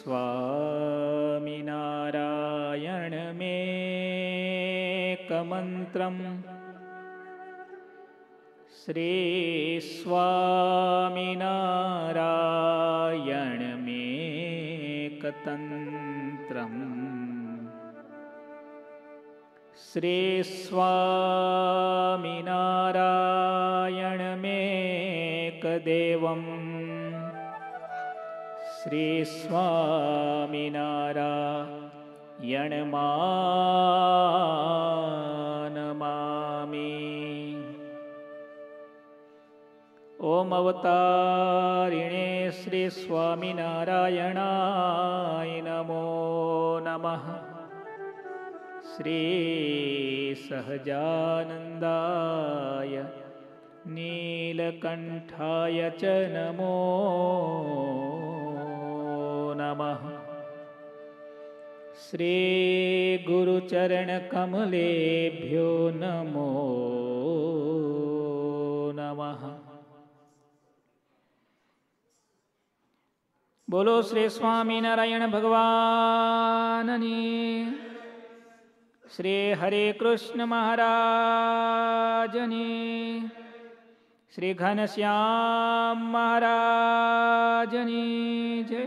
स्वामि नारायणमेकमन्त्रं श्रीस्वामि नारायणमेकतन्त्रम् श्रीस्वामि नारायणमेकदेवम् श्रीस्वामिनारायणमानमामि। ॐ अवतारिणे श्रीस्वामिनारायणाय नमो नमः। श्रीसहजानन्दाय नीलकण्ठाय च नमो નમઃ શ્રી ગુરુચરણ કમલેભ્યો નમો નમઃ બોલો શ્રી સ્વામિનારાયણ ભગવાનની શ્રી હરે કૃષ્ણ મહારાજની શ્રી ઘનશ્યામ મહારાજની જય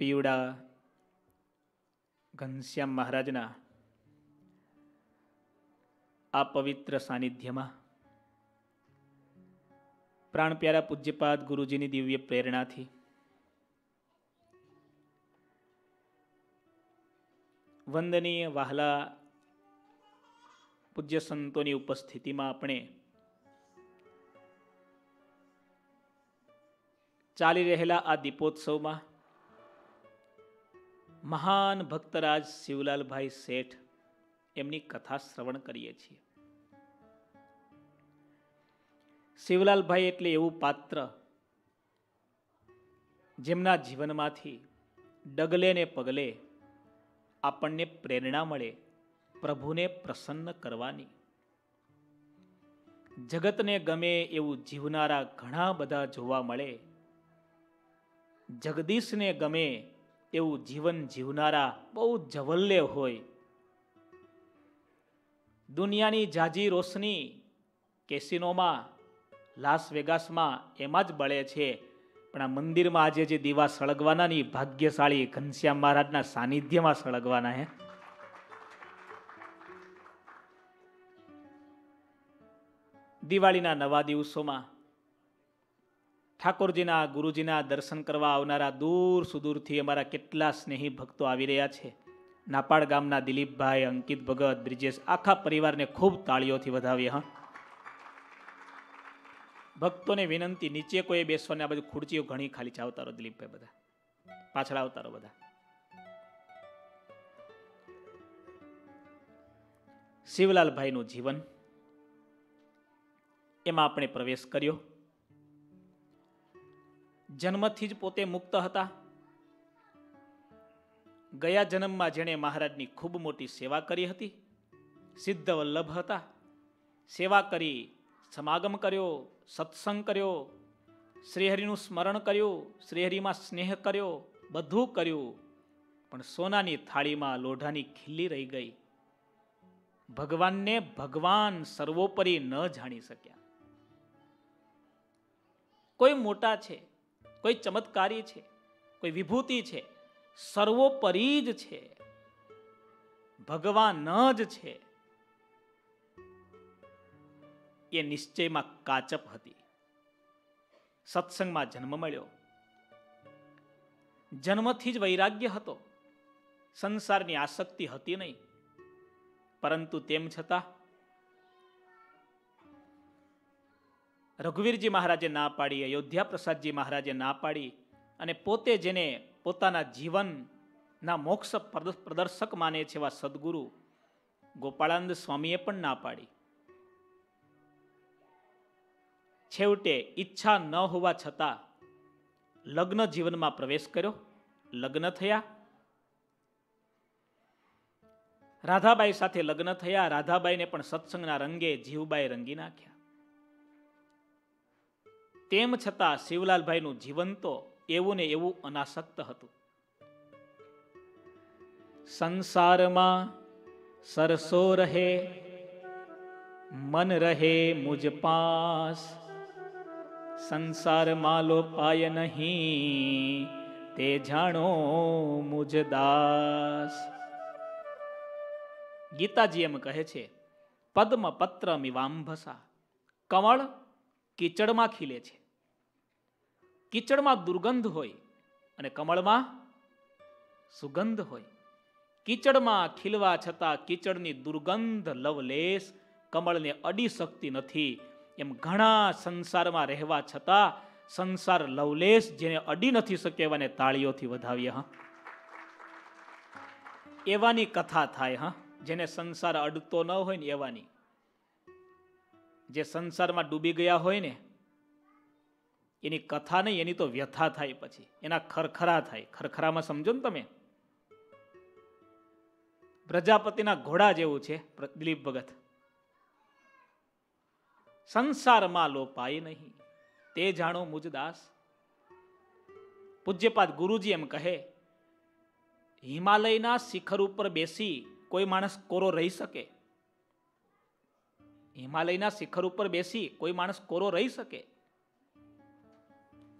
પીવડા ઘનશ્યામ મહારાજના આ પવિત્ર સાનિધ્યમાં પ્રાણ પ્યારા પૂજ્યપાદ ગુરુજીની દિવ્ય પ્રેરણાથી વંદનીય વહાલા પૂજ્ય સંતોની ઉપસ્થિતિમાં આપણે ચાલી રહેલા આ દીપોત્સવમાં મહાન ભક્તરાજ શિવલાલભાઈ શેઠ એમની કથા શ્રવણ કરીએ છીએ. શિવલાલભાઈ એટલે એવું પાત્ર જેમના જીવનમાંથી ડગલે ને પગલે આપણને પ્રેરણા મળે, પ્રભુને પ્રસન્ન કરવાની. જગતને ગમે એવું જીવનારા ઘણા બધા જોવા મળે. જગદીશને ગમે એવું જીવન જીવનારા બહુ જવલ્લે હોય. દુનિયાની જાજી રોશની કેસિનોમાં, લાસ વેગાસમાં એમાં જ બળે છે. પણ આ મંદિરમાં આજે જે દીવા સળગવાના ની ભાગ્યશાળી ઘનશ્યામ મહારાજના સાનિધ્યમાં સળગવાના હે. દિવાળીના નવા દિવસોમાં ઠાકોરજીના ગુરુજીના દર્શન કરવા આવનારા દૂર સુદૂરથી અમારા કેટલા સ્નેહી ભક્તો આવી રહ્યા છે. નાપાડ ગામના દિલીપભાઈ, અંકિત ભગત, બ્રિજેશ, આખા પરિવારને ખૂબ તાળીઓથી વધાવીએ, હા. ભક્તોને વિનંતી, નીચે કોઈ બેસવાની આ બાજુ ખુરચીઓ ઘણી ખાલી છે. આવતારો દિલીપભાઈ બધા. પાછળ આવતારો બધા. શિવલાલભાઈનું જીવન, એમાં આપણે પ્રવેશ કર્યો. જન્મથી જ પોતે મુક્ત હતા. ગયા જન્મમાં જેણે મહારાજની ખૂબ મોટી સેવા કરી હતી. સિદ્ધ વલ્લભ હતા. સેવા કરી, સમાગમ કર્યો, સત્સંગ કર્યો, શ્રીહરિનું સ્મરણ કર્યું, શ્રીહરિમાં સ્નેહ કર્યો, બધું કર્યું. પણ સોનાની થાળીમાં લોઢાની ખીલ્લી રહી ગઈ. ભગવાનને ભગવાન સર્વોપરી ન જાણી શક્યા. કોઈ મોટા છે કોઈ ચમત્કારી છે, કોઈ વિભૂતિ છે, સર્વોપરી જ છે, ભગવાન જ છે. એ નિશ્ચયમાં કાચપ હતી. સત્સંગમાં જન્મ મળ્યો. જન્મથી જ વૈરાગ્ય હતો. સંસારની આસક્તિ હતી નહીં. પરંતુ તેમ છતાં રઘુવીરજી મહારાજે ના પાડી, અયોધ્યા પ્રસાદજી મહારાજે ના પાડી અને પોતે જેને પોતાના જીવનના મોક્ષ પ્રદર્શક માને છે એવા સદગુરુ ગોપાળાનંદ સ્વામીએ પણ ના પાડી. છેવટે ઈચ્છા ન હોવા છતાં લગ્ન જીવનમાં પ્રવેશ કર્યો. લગ્ન થયા. રાધાબાઈ સાથે લગ્ન થયા. રાધાબાઈને પણ સત્સંગના રંગે જીવબાઈ રંગી નાખ્યા. તેમ છતાં શિવલાલભાઈનું જીવન તો એવું ને એવું અનાસક્ત હતું. સંસારમાં સરસો રહે, મન રહે મુજ પાસ. સંસારમાં લો પાય નહીં, તે જાણો મુજ દાસ. ગીતાજી એમ કહે છે પદ્મ પત્ર મિવાંભસા કમળ કીચડમાં ખીલે છે. કીચડમાં દુર્ગંધ હોય અને કમળમાં સુગંધ હોય. કીચડમાં ખીલવા છતાં કીચડની દુર્ગંધ લવલેશ, કમળને અડી શકતી નથી. એમ ઘણા સંસારમાં રહેવા છતાં સંસાર લવલેશ જેને અડી નથી શકે એવાને તાળીઓથી વધાવીએ, હા. એવાની કથા થાય, હા. જેને સંસાર અડતો ન હોય ને એવાની. જે સંસારમાં ડૂબી ગયા હોય ને, એની કથા નહીં, એની તો વ્યથા થાય પછી. એના ખરખરા થાય. ખરખરામાં સમજો ને તમે? પ્રજાપતિના ઘોડા જેવું છે દિલીપ ભગત. સંસારમાં લોપાય નહીં. તે જાણો મુજદાસ. પૂજ્યપાદ ગુરુજી એમ કહે, હિમાલયના શિખર ઉપર બેસી કોઈ માણસ કોરો રહી શકે? હિમાલયના શિખર ઉપર બેસી કોઈ માણસ કોરો રહી શકે.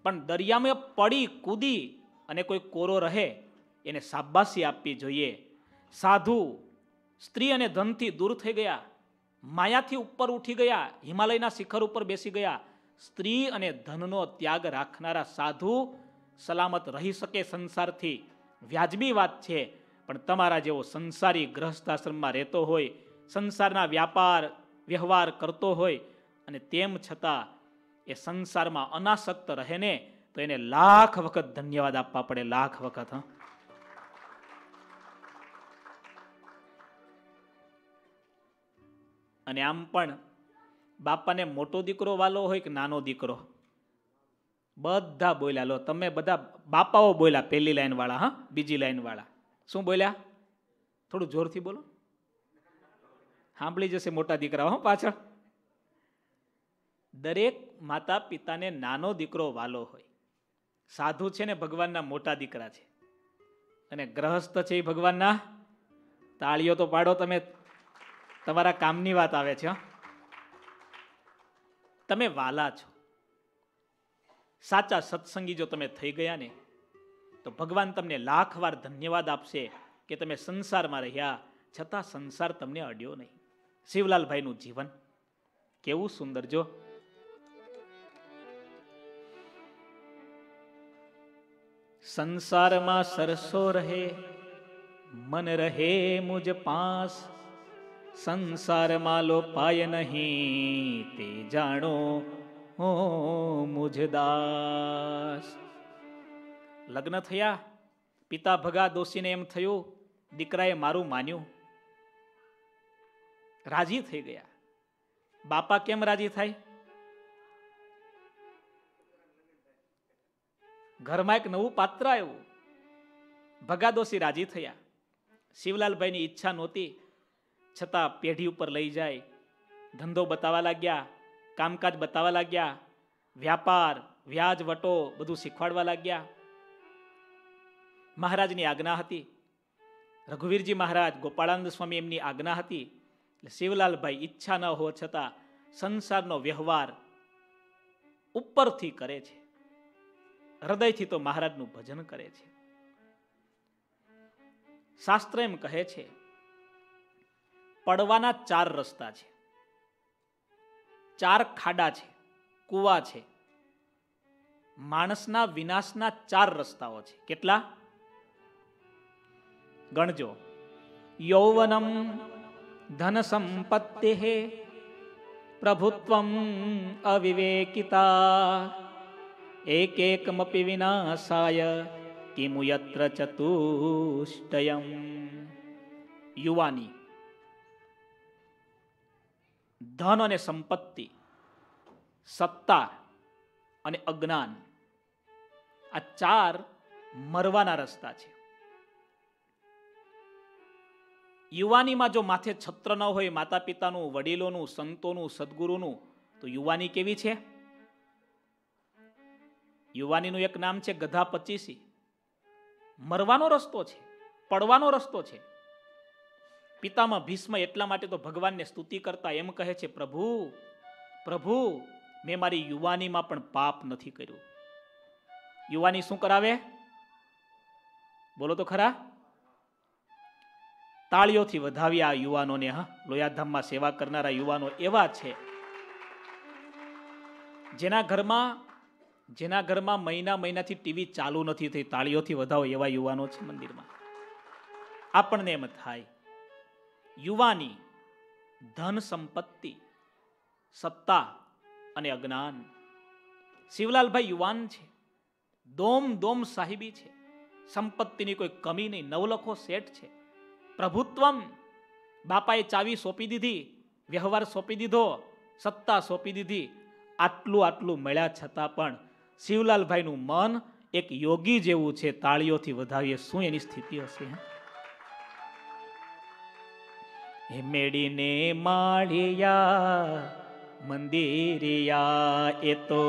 પણ દરિયામાં પડી, કૂદી અને કોઈ કોરો રહે, એને સાબાસી આપવી જોઈએ. સાધુ, સ્ત્રી અને ધનથી દૂર થઈ ગયા, માયાથી ઉપર ઉઠી ગયા, હિમાલયના શિખર ઉપર બેસી ગયા. સ્ત્રી અને ધનનો ત્યાગ રાખનારા સાધુ સલામત રહી શકે સંસારથી. વ્યાજબી વાત છે, પણ તમારા જેવો સંસારી ગ્રહસ્થાશ્રમમાં રહેતો હોય, સંસારના વ્યાપાર વ્યવહાર કરતો હોય અને તેમ છતાં એ સંસારમાં અનાસક્ત રહે ને, તો એને લાખ વખત ધન્યવાદ આપવા પડે, લાખ વખત, હા. અને આમ પણ બાપાને મોટો દીકરો વાલો હોય કે નાનો દીકરો? બધા બોલ્યા, લો, તમે બધા બાપાઓ બોલ્યા, પહેલી લાઈન વાળા હા, બીજી લાઈન વાળા શું બોલ્યા? થોડું જોરથી બોલો. સાંભળી જશે મોટા દીકરા હો, પાછળ. દરેક માતા પિતાને નાનો દીકરો વાલો હોય. સાધુ છે ને ભગવાનના મોટા દીકરા છે. અને ગ્રહસ્થ છે એ ભગવાનના? તાળીઓ તો પાડો તમે. તમારા કામની વાત આવે છે તમે વાલા છો. સાચા સત્સંગી જો તમે થઈ ગયા ને, તો ભગવાન તમને લાખ વાર ધન્યવાદ આપશે કે તમે સંસારમાં રહ્યા, છતાં સંસાર તમને અડ્યો નહીં. શિવલાલભાઈનું જીવન. કેવું સુંદર જો. સંસારમાં સરસો રહે, મન રહે મુજ પાસ. સંસારમાં લો પાય નહીં તે જાણો હો મુજ દાસ. લગ્ન થયા, પિતા ભગા દોશીને એમ થયું, દીકરાએ મારું માન્યું. રાજી થઈ ગયા. બાપા કેમ રાજી થાય? ઘરમાં એક નવું પાત્ર આવ્યું. ભગાદોશી રાજી થયા. શિવલાલભાઈની ઈચ્છા નહોતી. છતાં પેઢી ઉપર લઈ જાય. ધંધો બતાવવા લાગ્યા, કામકાજ બતાવવા લાગ્યા, વ્યાપાર, વ્યાજ, વટો બધું શીખવાડવા લાગ્યા. મહારાજની આજ્ઞા હતી. રઘુવીરજી મહારાજ ગોપાળાનંદ સ્વામી એમની આજ્ઞા હતી. એટલે શિવલાલભાઈ ઈચ્છા ન હોવા છતાં સંસારનો વ્યવહાર ઉપરથી કરે છે. હૃદયથી તો મહારાજનું ભજન કરે છે. શાસ્ત્ર એમ કહે છે, પડવાના ચાર રસ્તા છે. ચાર ખાડા છે, કુવા છે. માણસના વિનાશના ચાર રસ્તાઓ છે. કેટલા? ગણજો. યૌવનમ ધન प्रभुत्वम् अविवेकिता। एकैकमपि અવિવેકિતા किमु यत्र ચતુષ્ટયમ યુવાની ધન અને સંપત્તિ સત્તા અને અજ્ઞાન આ ચાર મરવાના રસ્તા છે યુવાનીમાં જો માથે છત્ર ન હોય માતા પિતાનું વડીલોનું, સંતોનું, સદગુરુનું, તો યુવાની કેવી છે? યુવાનીનું એક નામ છે ગધા પચીસી મરવાનો રસ્તો છે, પડવાનો રસ્તો છે. પિતામાં ભીષ્મ એટલા માટે તો ભગવાનને સ્તુતિ કરતા એમ કહે છે, પ્રભુ પ્રભુ, મેં મારી યુવાનીમાં પણ પાપ નથી કર્યું. યુવાની શું કરાવે? બોલો તો ખરા. તાળીઓથી વધાવી આ યુવાનોને, હા, લોયાધામમાં સેવા કરનારા યુવાનો એવા છે. જેના ઘરમાં જેના ઘરમાં મહિના મહિનાથી ટીવી ચાલુ નથી થઈ, તાળીઓથી વધાવો એવા યુવાનો છે મંદિરમાં. આપણને એમ થાય, યુવાની ધન સંપત્તિ, સત્તા અને અજ્ઞાન. શિવલાલભાઈ યુવાન છે, દોમ દોમ સાહિબી છે. સંપત્તિની કોઈ કમી નહીં, નવલખો શેઠ છે. પ્રભુત્વમ. બાપાએ ચાવી સોંપી દીધી, વ્યવહાર સોંપી દીધો, સત્તા સોંપી દીધી. આટલું આટલું મળ્યા છતાં પણ શિવલાલભાઈનું મન એક યોગી જેવું છે, તાળીઓથી વધાવીએ. શું એની સ્થિતિ હશે, હે? મેડીને માળિયા, મંદિરિયા એ તો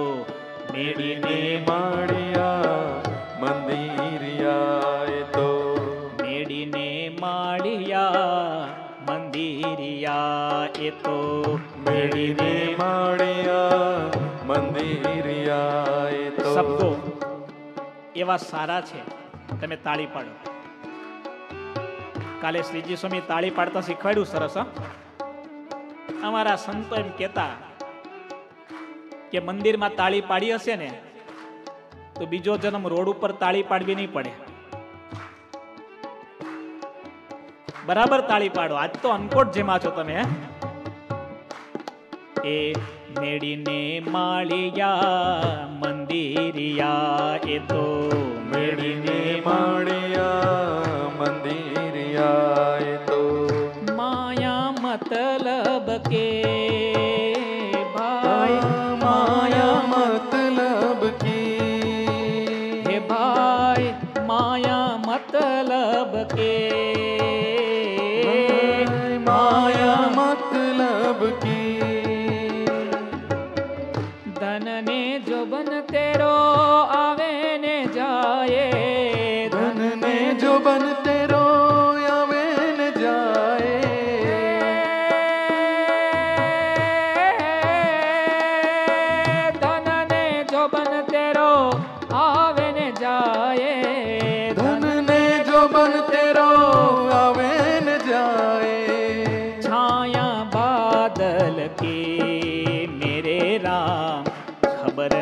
મેડીને માળિયા, મંદિરિયા મંદિરિયા એ તો. મેળીને માળિયા મંદિરિયા એ તો. શબ્દો એવા સારા છે તમે તાળી પાડો. કાલે શ્રીજી સ્વામી તાળી પાડતા શીખવાડ્યું સરસ? અમારા સંતો એમ કહેતા કે મંદિરમાં તાળી પાડી હશે ને તો બીજો જન્મ રોડ ઉપર તાળી પાડવી નહીં પડે. બરાબર તાળી પાડો. આજ તો અનકોટ જેમાં છો તમે એ મેડીને માળિયા, મંદિરિયા, એ તો મેળીને માળિયા.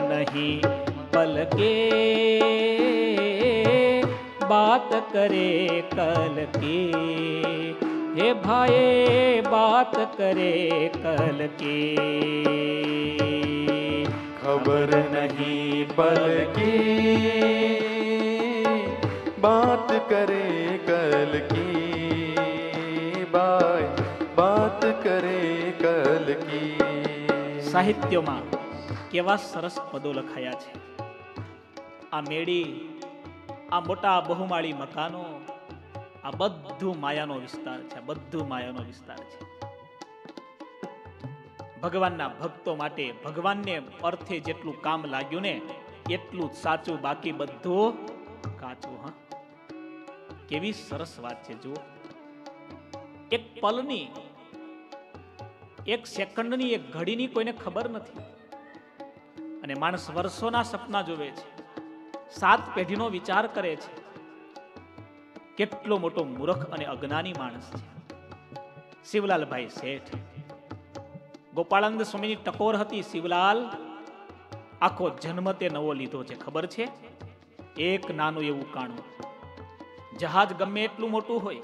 नहीं पलके बात करे कल की। हे भाई बात करे कल की। खबर नहीं पल की बात करे कल की। बाय बात करे कल की। साहित्य में। કેવા સરસ પદો લખાયા છે. આ મેળી, આ મોટા બહુમાળી મકાનો, આ બધું માયાનો વિસ્તાર છે બધું માયાનો વિસ્તાર છે. ભગવાનના ભક્તો માટે ભગવાનને અર્થે જેટલું કામ લાગ્યું ને, એટલું જ સાચું, બાકી બધું કાચું, હા. કેવી સરસ વાત છે, જુઓ. એક પલની, એક સેકન્ડની, એક ઘડીની કોઈને ખબર નથી. અને માણસ વર્ષોના સપના જોવે છે. સાત પેઢીનો વિચાર કરે છે. કેટલો મોટો મૂર્ખ અને અજ્ઞાની માણસ છે. શિવલાલભાઈ શેઠ. ગોપાળાનંદ સ્વામીની ટકોર હતી શિવલાલ. આખો જન્મ તે નવો લીધો છે, ખબર છે? એક નાનું એવું કાણું. જહાજ ગમે એટલું મોટું હોય.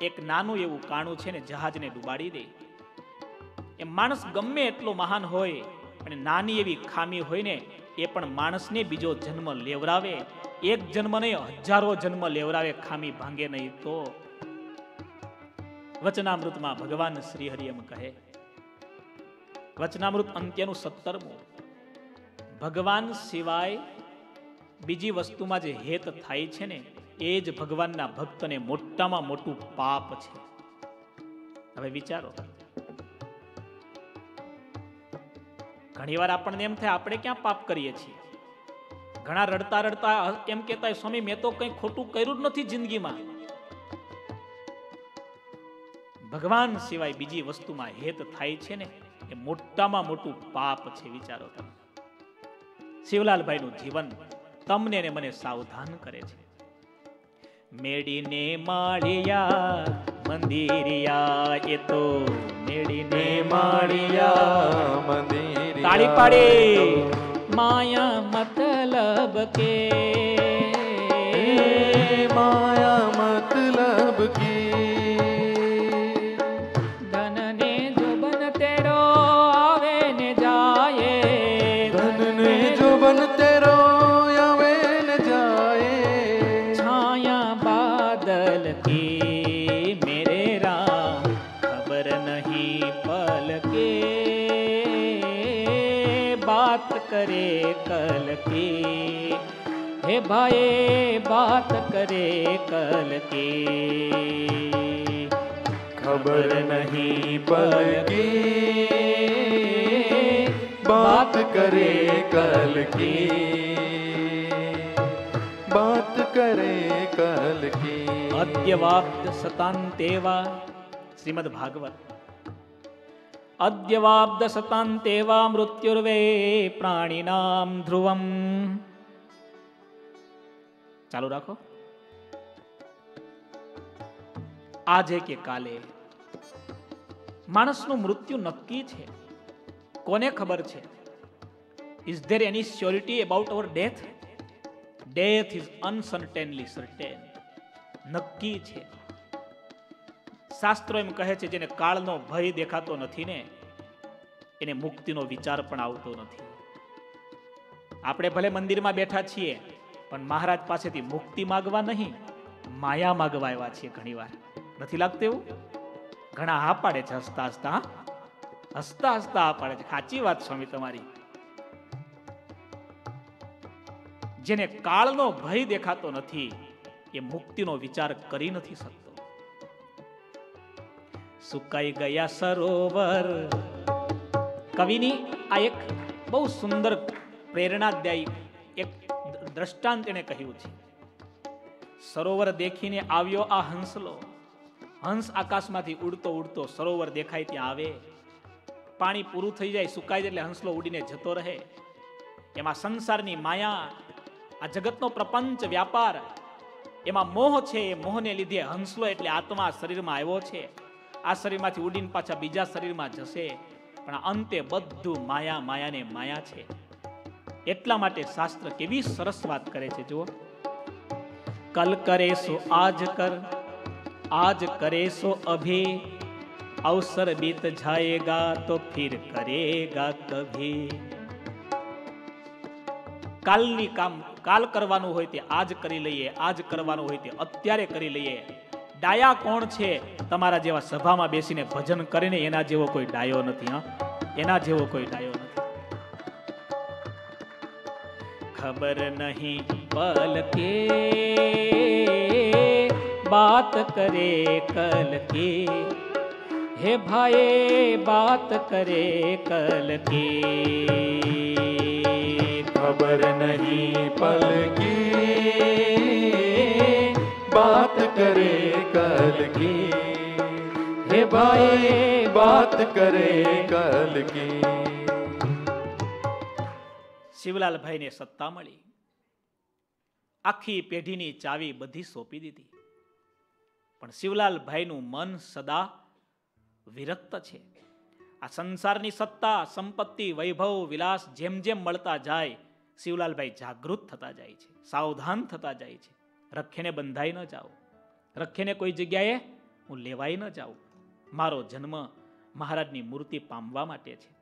એક નાનું એવું કાણું છે ને જહાજને ડૂબાડી દે. એ માણસ ગમે એટલો મહાન હોય. અને નાની એવી ખામી હોય ને એ પણ માણસને બીજો જન્મ લેવરાવે એક જન્મ નહીં હજારો જન્મ લેવરાવે ખામી ભાંગે નહીં તો. વચનામૃતમાં ભગવાન શ્રી કહે, વચનામૃત અંત્યનું સત્તરમું, ભગવાન સિવાય બીજી વસ્તુમાં જે હેત થાય છે ને, એ જ ભગવાનના ભક્તને મોટામાં મોટું પાપ છે. હવે વિચારો. ઘણીવાર આપણને એમ થાય, આપણે ક્યાં પાપ કરીએ છીએ? ઘણા રડતા રડતા એમ કહેતા સ્વામી, મેં તો કંઈ ખોટું કર્યું જ નથી જિંદગીમાં. ભગવાન સિવાય બીજી વસ્તુમાં હેત થાય છે ને, એ મોટામાં મોટું પાપ છે, વિચારો તમે. શિવલાલભાઈનું જીવન તમને ને મને સાવધાન કરે છે. મેડીને માળિયા, મંદિરિયા એ તો મેડીને માળિયા મંદિર તાળી પાડી. માયા મતલબ કે. માયા મતલબ કી. कल की हे भाई बात करे कल की खबर नहीं पल की बात करे कल की बात करे कल की अद्य वाक्त सतान तेवा श्रीमद श्रीमद्भागवत। અદ્યવાબ્દ વા મૃત્યુર્વે પ્રાણીનામ ધ્રુવમ ચાલુ રાખો આજે કે કાલે માણસનું મૃત્યુ નક્કી છે કોને ખબર છે is there any surety about our death death is uncertainly certain નક્કી છે શાસ્ત્રો એમ કહે છે જેને કાળનો ભય દેખાતો નથી ને, એને મુક્તિનો વિચાર પણ આવતો નથી. આપણે ભલે મંદિરમાં બેઠા છીએ, પણ મહારાજ પાસેથી મુક્તિ માગવા નહીં, માયા માગવા આવ્યા છીએ ઘણીવાર. નથી લાગતું એવું? ઘણા હા પાડે છે, હસતા હસતા હસતા હસતા હા પાડે છે. સાચી વાત સ્વામી તમારી. જેને કાળનો ભય દેખાતો નથી, એ મુક્તિનો વિચાર કરી નથી શકતો. સુકાઈ ગયા સરોવર. કવિની આ એક બહુ સુંદર પ્રેરણાદાયી એક દ્રષ્ટાંત એણે કહ્યું છે. સરોવર દેખીને આવ્યો આ હંસલો. હંસ આકાશમાંથી ઉડતો ઉડતો સરોવર દેખાય ત્યાં આવે. પાણી પૂરું થઈ જાય સુકાઈ જાય એટલે હંસલો ઉડીને જતો રહે. એમાં સંસારની માયા, આ જગતનો પ્રપંચ, વ્યાપાર, એમાં મોહ છે, એ મોહને લીધે હંસલો એટલે આત્મા શરીરમાં આવ્યો છે. આ શરીરમાંથી ઉડીને પાછા બીજા શરીરમાં જશે. પણ અંતે બધું માયા, માયાને માયા છે. એટલા માટે શાસ્ત્ર કેવી સરસ વાત કરે છે, જુઓ. કલ કરે સો આજ કર, આજ કરે સો અભી. અવસર બીત જાયેગા તો ફિર કરેગા કભી. કાલની કામ, કાલ કરવાનું હોય તે આજ કરી લઈએ, આજ કરવાનું હોય તે અત્યારે કરી લઈએ. ડાયા કોણ છે? તમારા જેવા સભામાં બેસીને ભજન કરીને એના જેવો કોઈ ડાયો નથી, હા? એના જેવો કોઈ ડાયો નથી. ખબર નહીં પલ કે બાત કરે કલ હે ભાઈ બાત કરે કલ ખબર નહીં પલ કે बात करे कल की हे भाई बात करे कल की શિવલાલભાઈને સત્તા મળી આખી પેઢીની ચાવી બધી સોંપી દીધી પણ શિવલાલભાઈનું મન સદા વિરક્ત છે આ સંસારની સત્તા સંપત્તિ વૈભવ વિલાસ જેમ જેમ મળતા જાય શિવલાલભાઈ જાગૃત થતા જાય છે સાવધાન થતા જાય છે રખેને બંધાઈ ન જાઓ. રખેને કોઈ જગ્યાએ હું લેવાઈ ન જાઉં. મારો જન્મ મહારાજની મૂર્તિ પામવા માટે છે.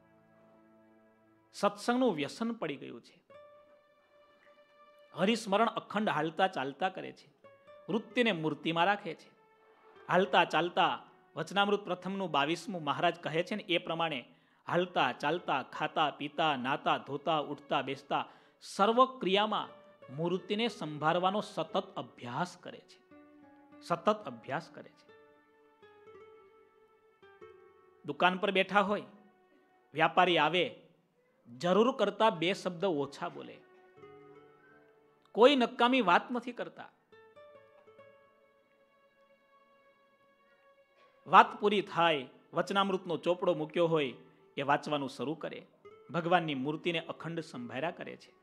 સત્સંગનું વ્યસન પડી ગયું છે. હરિસ્મરણ અખંડ હાલતા ચાલતા કરે છે. વૃત્તિને મૂર્તિમાં રાખે છે. હાલતા ચાલતા વચનામૃત પ્રથમનું બાવીસમું મહારાજ કહે છે ને, એ પ્રમાણે હાલતા ચાલતા, ખાતા, પીતા, નાતા, ધોતા, ઉઠતા, બેસતા સર્વ ક્રિયામાં મૂર્તિને સંભાળવાનો સતત અભ્યાસ કરે છે. સતત અભ્યાસ કરે છે. દુકાન પર બેઠા હોય, વ્યાપારી આવે, જરૂર કરતા બે શબ્દ ઓછા બોલે. કોઈ નકામી વાત નથી કરતા. વાત પૂરી થાય, વચનામૃતનો ચોપડો મૂક્યો હોય, એ વાંચવાનું શરૂ કરે. ભગવાનની મૂર્તિને અખંડ સંભાળ્યા કરે છે.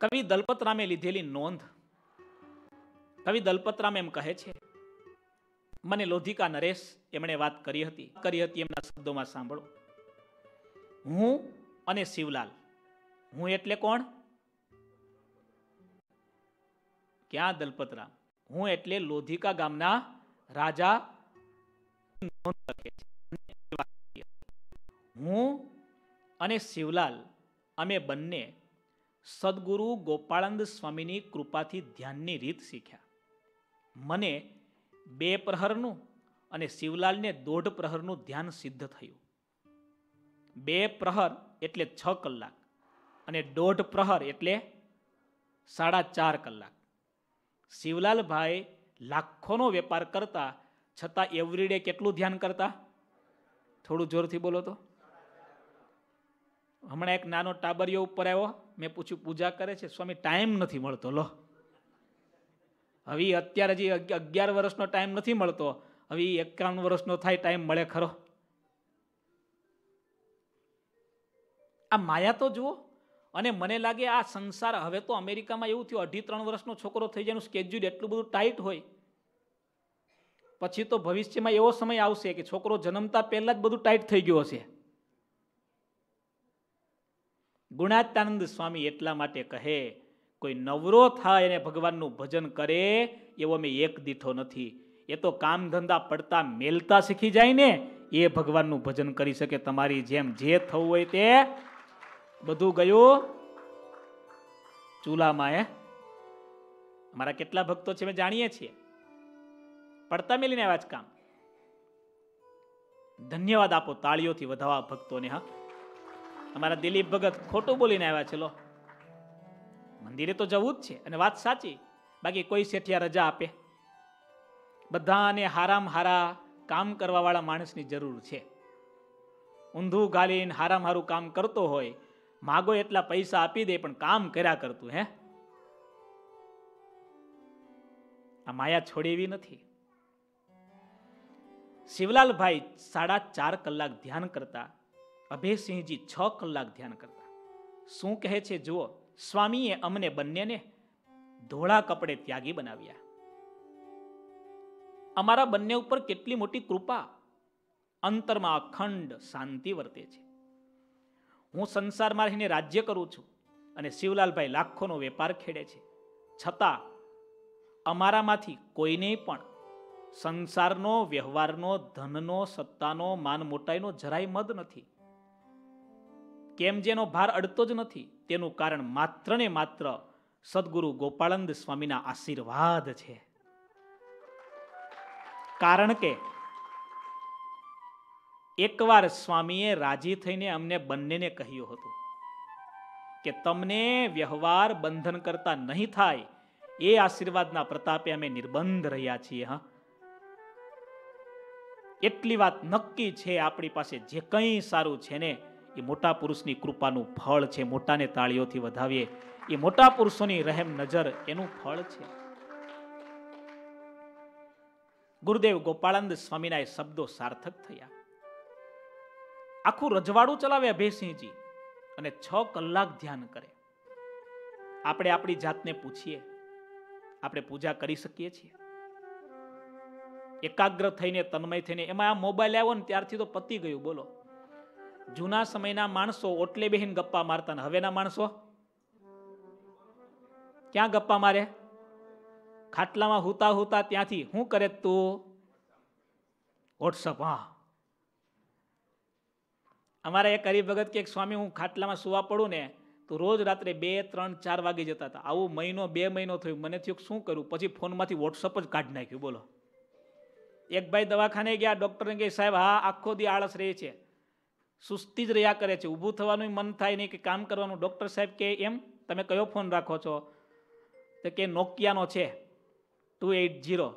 કવિ દલપતરામે લીધેલી નોંધ. કવિ દલપતરામ એમ કહે છે, મને લોધિકા નરેશ એમણે વાત કરી હતી. કરી હતી એમના શબ્દોમાં સાંભળો. હું અને શિવલાલ. હું એટલે કોણ? ક્યાં દલપતરામ? હું એટલે લોધિકા ગામના રાજા. હું અને શિવલાલ, અમે બંને સદગુરુ ગોપાળાનંદ સ્વામીની કૃપાથી ધ્યાનની રીત શીખ્યા. મને બે પ્રહરનું અને શિવલાલને દોઢ પ્રહરનું ધ્યાન સિદ્ધ થયું. બે પ્રહર એટલે છ કલાક અને દોઢ પ્રહર એટલે સાડા ચાર કલાક. શિવલાલભાઈ લાખોનો વેપાર કરતા છતાં એવરીડે કેટલું ધ્યાન કરતા? થોડું જોરથી બોલો તો. હમણાં એક નાનો ટાબરિયો ઉપર આવ્યો. મેં પૂછ્યું, પૂજા કરે છે? સ્વામી, ટાઈમ નથી મળતો, લો. હવે અત્યારે હજી અગિયાર વર્ષનો ટાઈમ નથી મળતો, હવે એકાવન વર્ષનો થાય, ટાઈમ મળે ખરો. આ માયા તો જુઓ, અને મને લાગે આ સંસાર હવે તો અમેરિકામાં એવું થયું, અઢી ત્રણ વર્ષનો છોકરો થઈ જાય સ્કેડ્યુલ એટલું બધું ટાઈટ હોય. પછી તો ભવિષ્યમાં એવો સમય આવશે કે છોકરો જન્મતા પહેલાં જ બધું ટાઈટ થઈ ગયો હશે. ગુણાત્યાનંદ સ્વામી એટલા માટે કહે, કોઈ નવરો થાય અને ભગવાનનું ભજન કરે, એવો મેં એક દીઠો નથી. એ તો કામ ધંધા પડતા મેલતા શીખી જાય ને, એ ભગવાનનું ભજન કરી શકે. તમારી જેમ જે થવું હોય તે. બધું ગયું. ચૂલામાં એ અમારા કેટલા ભક્તો છે, અમે જાણીએ છીએ. પડતા મેલીને આવ્યા જ કામ. ધન્યવાદ આપો તાળીઓથી વધાવા ભક્તોને, હા. અમારા દિલીપ ભગત ખોટું બોલીને આવ્યા છે, લો. મંદિરે તો જવું જ છે, અને વાત સાચી. બાકી કોઈ શેઠિયા રજા આપે. બધાને હારામ હારા કામ કરવાવાળા માણસની જરૂર છે. ઊંધું ગાલીને હારામ હારું કામ કરતો હોય, માગો એટલા પૈસા આપી દે, પણ કામ કર્યા કરતું, હે? આ માયા છોડી એવી નથી. શિવલાલભાઈ સાડા ચાર કલાક ધ્યાન કરતા અભયસિંહજી છ કલાક ધ્યાન કરતા. શું કહે છે, જુઓ, સ્વામીએ અમને બંનેને ધોળા કપડે ત્યાગી બનાવ્યા. અમારા બંને ઉપર કેટલી મોટી કૃપા. અંતરમાં અખંડ શાંતિ વર્તે છે. હું સંસારમાં રહીને રાજ્ય કરું છું અને શિવલાલભાઈ લાખોનો વેપાર ખેડે છે. છતાં, અમારામાંથી કોઈને પણ સંસારનો, વ્યવહારનો, ધનનો, સત્તાનો માન મોટાઈનો જરાય મદ નથી. કેમ જેનો ભાર અડતો જ નથી? તેનું કારણ માત્ર ને માત્ર સદગુરુ ગોપાળંદ સ્વામીના આશીર્વાદ છે. કારણ કે એકવાર સ્વામીએ રાજી થઈને અમને બંનેને કહ્યું હતું કે તમને વ્યવહાર બંધન કરતા નહીં થાય, એ આશીર્વાદના પ્રતાપે અમે નિર્બંધ રહ્યા છીએ, હા? એટલી વાત નક્કી છે આપણી પાસે જે કંઈ સારું છે ને એ મોટા પુરુષની કૃપાનું ફળ છે, મોટાને તાળીઓથી વધાવીએ. એ મોટા પુરુષોની રહેમ નજર એનું ફળ છે. ગુરુદેવ ગોપાળાનંદ સ્વામીના એ શબ્દો સાર્થક થયા. આખું રજવાડું ચલાવે અભયસિંહજી અને છ કલાક ધ્યાન કરે. આપણે આપણી જાતને પૂછીએ. આપણે પૂજા કરી શકીએ છીએ. એકાગ્ર થઈને, તન્મય થઈને, એમાં આ મોબાઈલ આવ્યો ને ત્યારથી તો પતી ગયું, બોલો. જૂના સમયના માણસો ઓટલે બેહીન ગપ્પા મારતા ને હવેના માણસો? ક્યાં ગપ્પા મારે? ખાટલામાં હુતા હુતા ત્યાંથી શું કરે તું? વોટ્સઅપ, હા. અમારા એક હરિભગત કે સ્વામી, હું ખાટલામાં સુવા પડું ને, તો રોજ રાત્રે બે, ત્રણ, ચાર વાગે જતા હતા. આવું મહિનો, બે મહિનો થયું. મને થયું શું કરું? પછી ફોનમાંથી વોટ્સઅપ જ કાઢી નાખ્યું. બોલો. એક ભાઈ દવાખાને ગયા, ડૉક્ટરને કહે, સાહેબ, હા, આખો દી આળસ રહે છે. સુસ્તી જ રહ્યા કરે છે. ઊભું થવાનું મન થાય નહીં કે કામ કરવાનું. ડૉક્ટર સાહેબ કે એમ, તમે કયો ફોન રાખો છો? તો કે, નોકિયાનો છે, ટુ એઇટ જીરો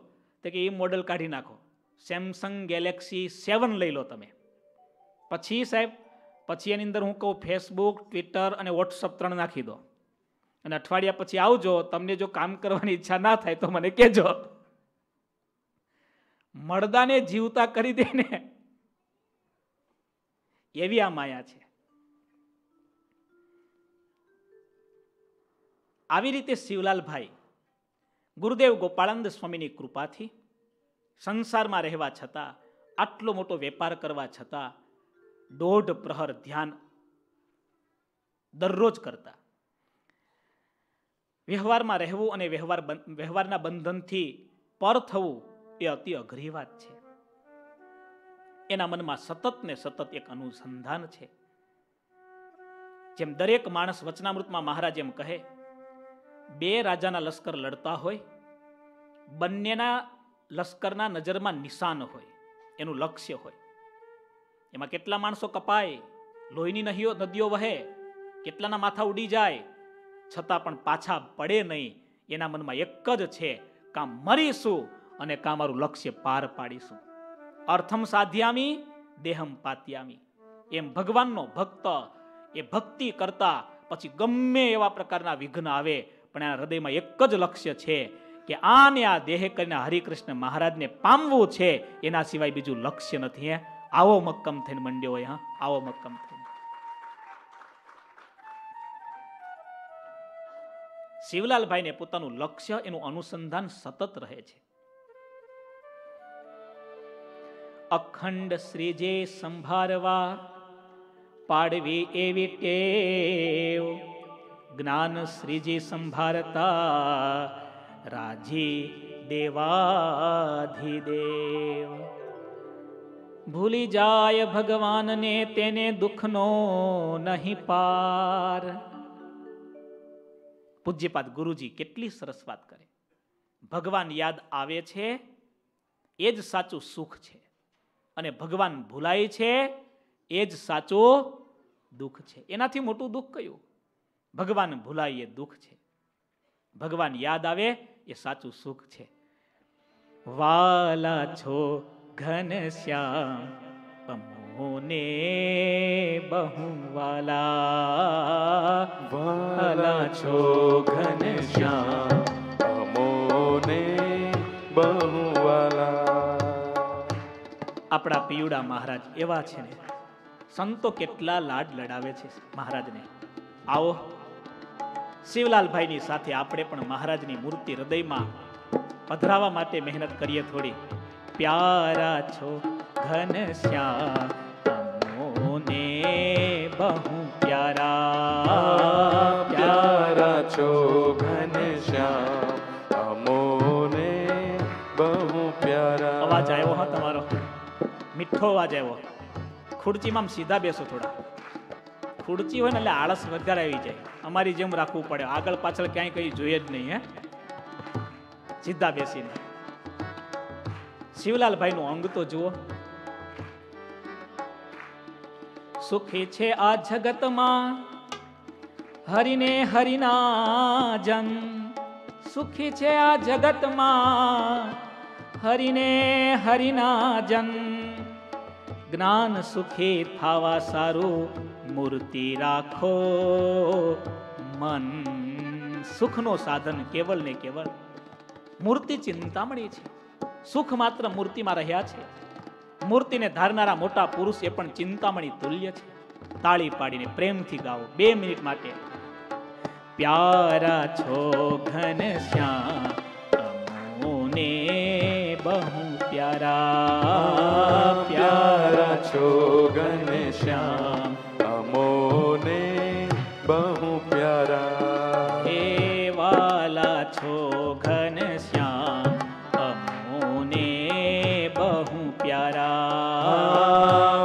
તો કે એ મોડલ કાઢી નાખો. સેમસંગ ગેલેક્સી સેવન લઈ લો તમે. પછી સાહેબ, પછી એની અંદર હું કહું, ફેસબુક, ટ્વિટર અને વોટ્સઅપ ત્રણ નાખી દો. અને અઠવાડિયા પછી આવજો, તમને જો કામ કરવાની ઈચ્છા ના થાય તો મને કહેજો. મળદાને જીવતા કરી દે ને. એવી આ માયા છે. આવી રીતે શિવલાલભાઈ ગુરુદેવ ગોપાળાનંદ સ્વામીની કૃપાથી સંસારમાં રહેવા છતાં, આટલો મોટો વેપાર કરવા છતાં, દોઢ પ્રહર ધ્યાન દરરોજ કરતા. વ્યવહારમાં રહેવું અને વ્યવહાર વ્યવહારના બંધનથી પર થવું એ અતિ અઘરી વાત છે. એના મનમાં સતત ને સતત એક અનુસંધાન છે. જેમ દરેક માણસ વચનામૃતમાં મહારાજ એમ કહે, બે રાજાના લશ્કર લડતા હોય, બંનેના લશ્કરના નજરમાં નિશાન હોય, એનું લક્ષ્ય હોય. એમાં કેટલા માણસો કપાય, લોહીની નહીઓ, નદીઓ વહે, કેટલાના માથા ઉડી જાય, છતાં પણ પાછા પડે નહીં, એના મનમાં એક જ છે, કાં મરીશું અને કાં મારું લક્ષ્ય પાર પાડીશું. અર્થમ સાધ્યામી, દેહમ પાત્યામી. એમ ભગવાનનો ભક્ત, એ ભક્તિ કરતા પછી ગમે એવા પ્રકારના વિઘ્ન આવે, પણ એના હૃદયમાં એક જ લક્ષ્ય છે કે આને આ દેહ કરીને હરિકૃષ્ણ મહારાજને પામવું છે, એના સિવાય બીજું લક્ષ્ય નથી, હે? આવો મક્કમ થઈને મંડ્યો હોય, હા? આવો મક્કમ થઈને. શિવલાલભાઈને પોતાનું લક્ષ્ય, એનું અનુસંધાન સતત રહે છે. અખંડ શ્રીજે સંભારવા, પાડવી એવી ટેવ જ્ઞાન શ્રીજી સંભારતા, રાજી દેવાધિદેવ. ભૂલી જાય ભગવાનને તેને દુઃખનો નહીં પાર. પૂજ્યપાદ ગુરુજી કેટલી સરસ વાત કરે. ભગવાન યાદ આવે છે, એ જ સાચું સુખ છે. અને ભગવાન ભૂલાય છે, એ જ સાચું દુઃખ છે. એનાથી મોટું દુઃખ કયું? ભગવાન ભૂલાય એ દુઃખ છે. ભગવાન યાદ આવે, એ સાચું સુખ છે. વાલા છો ઘન શ્યામ, અમોને બહુ વાલા. વાલા છો ઘન શ્યામ, અમોને બહુ વાલા. આપણા પિયુડા મહારાજ એવા છે ને, સંતો કેટલા લાડ લડાવે છે મહારાજને. આવો, શિવલાલભાઈની સાથે આપણે પણ મહારાજની મૂર્તિ હૃદયમાં પધરાવા માટે મહેનત કરીએ થોડી. પ્યારા છો ઘન શ્યામ, અમોને બહુ પ્યારા. પ્યારા છો મીઠો અવાજ આવ્યો. ખુરચીમાં સીધા બેસો થોડા. ખુરચી હોય ને એટલે આળસ વધારે આવી જાય. અમારી જેમ રાખવું પડે. આગળ પાછળ ક્યાંય કઈ જોઈએ જ નહીં, હે? સીધા બેસીને. શિવલાલભાઈ નું અંગ તો જુઓ. સુખી છે આ જગતમાં. હરિને હરિના જન સુખી છે આ જગતમાં. હરિને હરિના જન જ્ઞાન સુખી થાવા સારું, મૂર્તિ રાખો. મન સુખનો સાધન કેવળ ને કેવળ મૂર્તિ ચિંતામણી છે. સુખ માત્ર મૂર્તિમાં રહ્યા છે. મૂર્તિને ધારનારા મોટા પુરુષ એ પણ ચિંતામણી તુલ્ય છે. તાળી પાડીને પ્રેમથી ગાઓ, બે મિનિટ માટે. પ્યારા છો ઘન શ્યામ બહુ પ્યારા. પ્યારા છો ઘન શ્યામ અમોને બહુ પ્યારા હે વાલા છો ઘન શ્યામ અમોને બહુ પ્યારા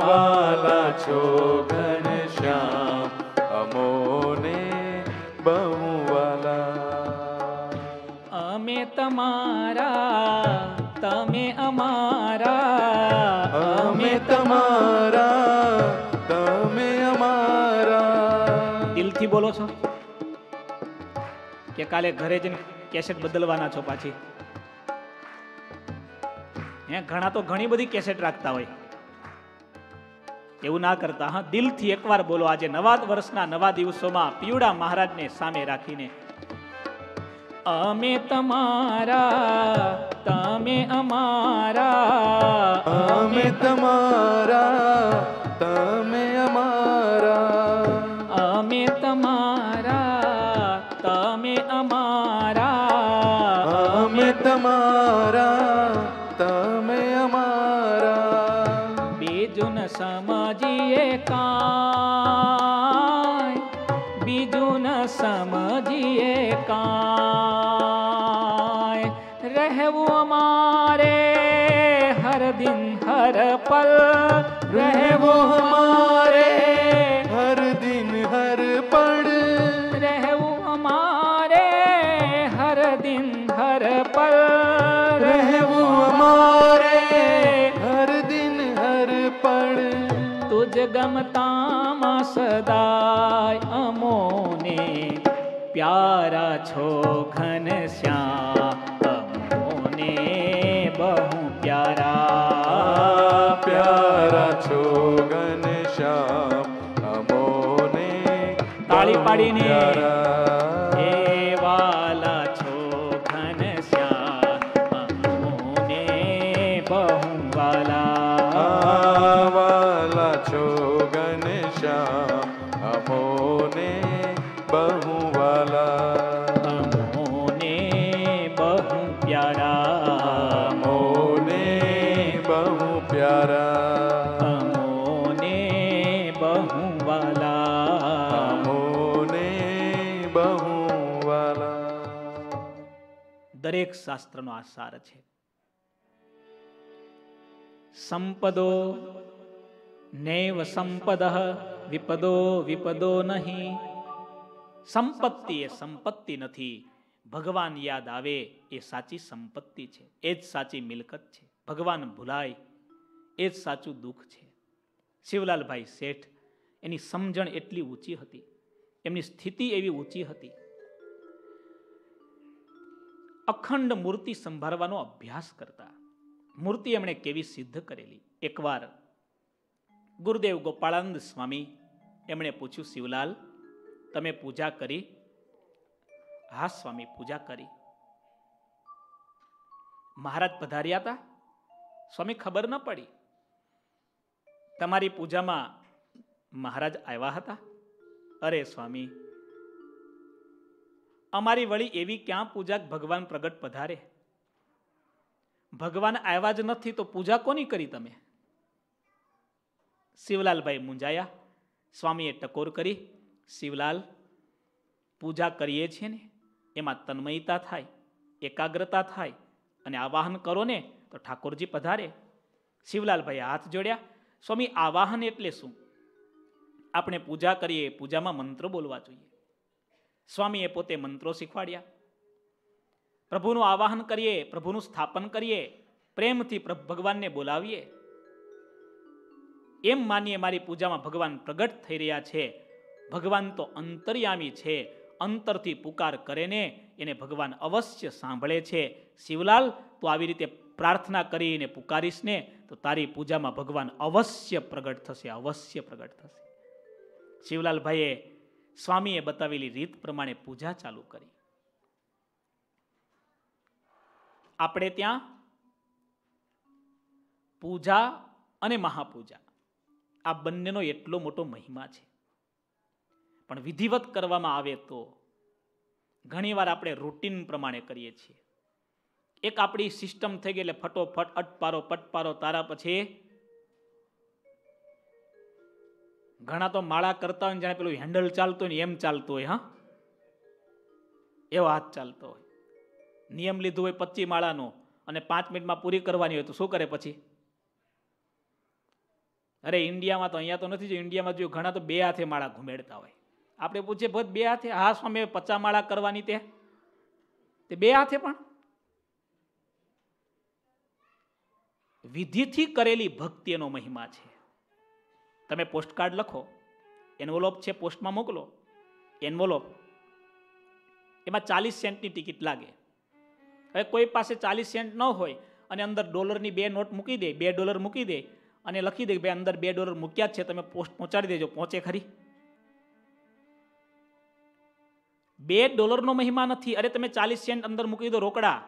વાલા છો ઘન શ્યામ અમોને બહુ વાલા કે કાલે ઘરે જઈને કેસેટ બદલવાના છો પાછી. ઘણા તો ઘણી બધી કેસેટ રાખતા હોય. એવું ના કરતા. હા, દિલથી એકવાર બોલો, આજે નવા વર્ષના નવા દિવસોમાં પીવડા મહારાજને સામે રાખીને. અમે તમારા, તમે અમારા. અમે તમારા, તમે તમારા તમે અમારા અમે તમારા તમે અમારા બીજું ન સમજીએ કાંઈ બીજું ન સમજીએ કાંઈ રહેવું અમારે હર દિન હર પલ રહેવું અમારે તુજ ગમતામાં સદાય અમોને પ્યારા છો ઘન અમોને બહુ પ્યારા પ્યારા છો ઘનશ્યામ અમોને તાળી પાડીને. શાસ્ત્રનો આ સાર છે. સંપદો નૈવ સંપદ વિપદો વિપદો નહીં. સંપત્તિ એ સંપત્તિ નથી. ભગવાન યાદ આવે એ સાચી સંપત્તિ છે. એ જ સાચી મિલકત છે. ભગવાન ભૂલાય એ જ સાચું દુઃખ છે. શિવલાલભાઈ શેઠ એની સમજણ એટલી ઊંચી હતી. એમની સ્થિતિ એવી ઊંચી હતી અખંડ મૂર્તિ સંભાળવાનો અભ્યાસ કરતા. મૂર્તિ એમણે કેવી સિદ્ધ કરેલી? એકવાર ગુરુદેવ ગોપાળાનંદ સ્વામી એમણે પૂછ્યું, શિવલાલ, તમે પૂજા કરી? હા સ્વામી, પૂજા કરી. મહારાજ પધાર્યા હતા સ્વામી, ખબર ન પડી? તમારી પૂજામાં મહારાજ આવ્યા હતા? અરે સ્વામી અમારી વળી એવી ક્યાં પૂજા ભગવાન પ્રગટ પધારે? ભગવાન આવ્યા જ નથી તો પૂજા કોની કરી તમે? શિવલાલભાઈ મુંજાયા, સ્વામીએ ટકોર કરી, શિવલાલ, પૂજા કરીએ છીએ ને, એમાં તન્મયતા થાય, એકાગ્રતા થાય અને આવાહન કરો ને તો ઠાકોરજી પધારે. શિવલાલભાઈ હાથ જોડ્યા, સ્વામી આવાહન એટલે શું? આપણે પૂજા કરીએ પૂજામાં મંત્ર બોલવા જોઈએ. સ્વામીએ પોતે મંત્રો શીખવાડ્યા. પ્રભુનું આવાહન કરીએ, પ્રભુનું સ્થાપન કરીએ, પ્રેમથી પ્ર- ભગવાનને બોલાવીએ. એમ માનીએ મારી પૂજામાં ભગવાન પ્રગટ થઈ રહ્યા છે. ભગવાન તો અંતર્યામી છે, અંતરથી પુકાર કરે ને એને ભગવાન અવશ્ય સાંભળે છે. શિવલાલ, તું આવી રીતે પ્રાર્થના કરીને પુકારીશ ને, તો તારી પૂજામાં ભગવાન અવશ્ય પ્રગટ થશે, અવશ્ય પ્રગટ થશે. શિવલાલભાઈએ સ્વામીએ બતાવેલી રીત પ્રમાણે પૂજા ચાલુ કરી. આપણે ત્યાં પૂજા અને મહાપૂજા, આ બંનેનો એટલો મોટો મહિમા છે. પણ વિધિવત કરવામાં આવે તો ઘણીવાર આપણે રૂટીન પ્રમાણે કરીએ છીએ. એક આપણી સિસ્ટમ થઈ ગઈ એટલે ફટોફટ અટપારો, પટપારો, તારા પછી ઘણા તો માળા કરતા હોય ને જાણે પેલું હેન્ડલ ચાલતું હોય ને એમ ચાલતું હોય, હા? એવો હાથ ચાલતો હોય. નિયમ લીધું હોય પચી માળાનો અને પાંચ મિનિટમાં પૂરી કરવાની હોય તો શું કરે પછી? અરે ઇન્ડિયામાં તો અહીંયા તો નથી જો ઇન્ડિયામાં જો ઘણા તો બે હાથે માળા ઘુમેડતા હોય. આપણે પૂછીએ ભત બે હાથે? હા સ્વામી પચા માળા કરવાની તે. તે બે હાથે પણ. વિધિથી કરેલી ભક્તિ એનો મહિમા છે. તમે પોસ્ટકાર્ડ લખો એન્વોલોપ છે પોસ્ટમાં મોકલો એન્વોલોપ એમાં ચાલીસ સેન્ટની ટિકિટ લાગે. હવે કોઈ પાસે ચાલીસ સેન્ટ ન હોય અને અંદર ડોલરની બે નોટ મૂકી દે, બે ડોલર મૂકી દે અને લખી દે કે ભાઈ અંદર બે ડોલર મૂક્યા છે, તમે પોસ્ટ પહોંચાડી દેજો, પહોંચે ખરી. બે ડોલરનો મહિમા નથી, અરે તમે ચાલીસ સેન્ટ અંદર મૂકી દો, રોકડા.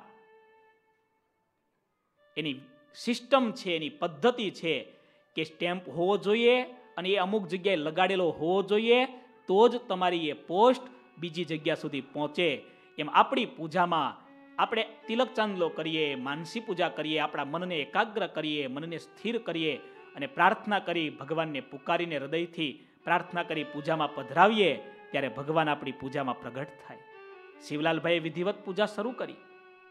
એની સિસ્ટમ છે, એની પદ્ધતિ છે કે સ્ટેમ્પ હોવો જોઈએ અને એ અમુક જગ્યાએ લગાડેલો હોવો જોઈએ, તો જ તમારી એ પોસ્ટ બીજી જગ્યા સુધી પહોંચે. એમ આપણી પૂજામાં આપણે તિલક ચાંદલો કરીએ, માનસી પૂજા કરીએ, આપણા મનને એકાગ્ર કરીએ, મનને સ્થિર કરીએ અને પ્રાર્થના કરી ભગવાનને પુકારીને હૃદયથી પ્રાર્થના કરી પૂજામાં પધરાવીએ, ત્યારે ભગવાન આપણી પૂજામાં પ્રગટ થાય. શિવલાલભાઈએ વિધિવત પૂજા શરૂ કરી.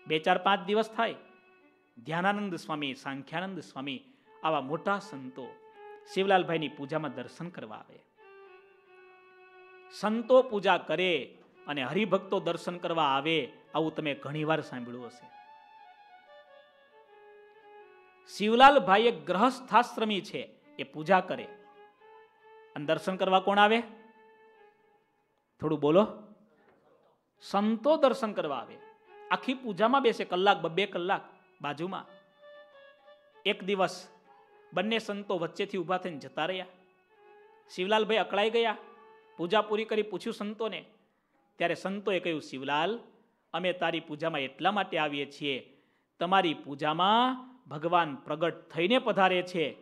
બે ચાર પાંચ દિવસ થાય. ધ્યાનાનંદ સ્વામી, સાંખ્યાનંદ સ્વામી આવા મોટા સંતો શિવલાલભાઈની પૂજામાં દર્શન કરવા આવે. સંતો પૂજા કરે અને હરિભક્તો દર્શન કરવા આવે, આવું તમે ઘણીવાર સાંભળ્યું હશે. શિવલાલભાઈ એક ગ્રહસ્થાશ્રમી છે, એ પૂજા કરે. અને દર્શન કરવા કોણ આવે? થોડું બોલો. સંતો દર્શન કરવા આવે. આખી પૂજામાં બેસે કલાક બબે કલાક બાજુમાં. એક દિવસ બંને સંતો વચ્ચેથી ઊભા થઈને જતા રહ્યા. શિવલાલભાઈ અકળાઈ ગયા. પૂજા પૂરી કરી પૂછ્યું સંતોને, ત્યારે સંતોએ કહ્યું, શિવલાલ, અમે તારી પૂજામાં એટલા માટે આવીએ છીએ. તમારી પૂજામાં ભગવાન પ્રગટ થઈને પધારે છે.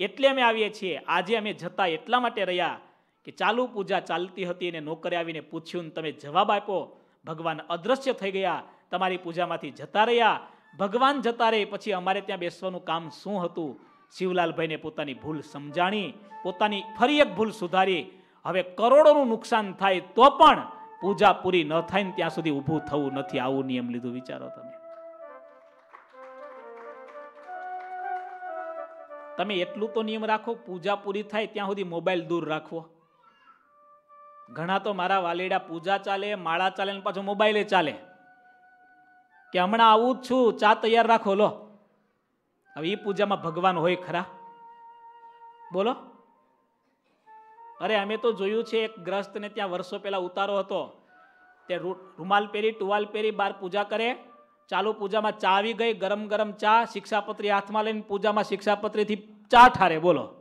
એટલે અમે આવીએ છીએ. આજે અમે જતા એટલા માટે રહ્યા કે ચાલુ પૂજા ચાલતી હતી અને નોકરે આવીને પૂછ્યું તમે જવાબ આપો ભગવાન અદ્રશ્ય થઈ ગયા. તમારી પૂજામાંથી જતા રહ્યા. ભગવાન જતા રહે. પછી અમારે ત્યાં બેસવાનું કામ શું હતું? શિવલાલભાઈને પોતાની ભૂલ સમજાણી, પોતાની ફરી એક ભૂલ સુધારી. હવે કરોડોનું નુકસાન થાય તો પણ પૂજા પૂરી ન થાય ને ત્યાં સુધી ઊભું થવું નથી. આવું નિયમ લીધું. વિચારો તમે. તમે એટલું તો નિયમ રાખો પૂજા પૂરી થાય ત્યાં સુધી મોબાઈલ દૂર રાખવો. ઘણા તો મારા વાલીડા પૂજા ચાલે, માળા ચાલે ને પાછો મોબાઈલે ચાલે. કે હમણાં આવું જ છું, ચા તૈયાર રાખો, લો. હવે એ પૂજામાં ભગવાન હોય ખરા? બોલો. અરે, અમે તો જોયું છે એક ગ્રસ્તને ત્યાં વર્ષો પહેલાં ઉતારો હતો. તે રૂમાલ પહેરી, ટુવાલ પહેરી બાર પૂજા કરે. ચાલુ પૂજામાં ચા આવી ગઈ, ગરમ ગરમ ચા, શિક્ષાપત્રી હાથમાં લઈને પૂજામાં શિક્ષાપત્રીથી ચા ઠારે, બોલો.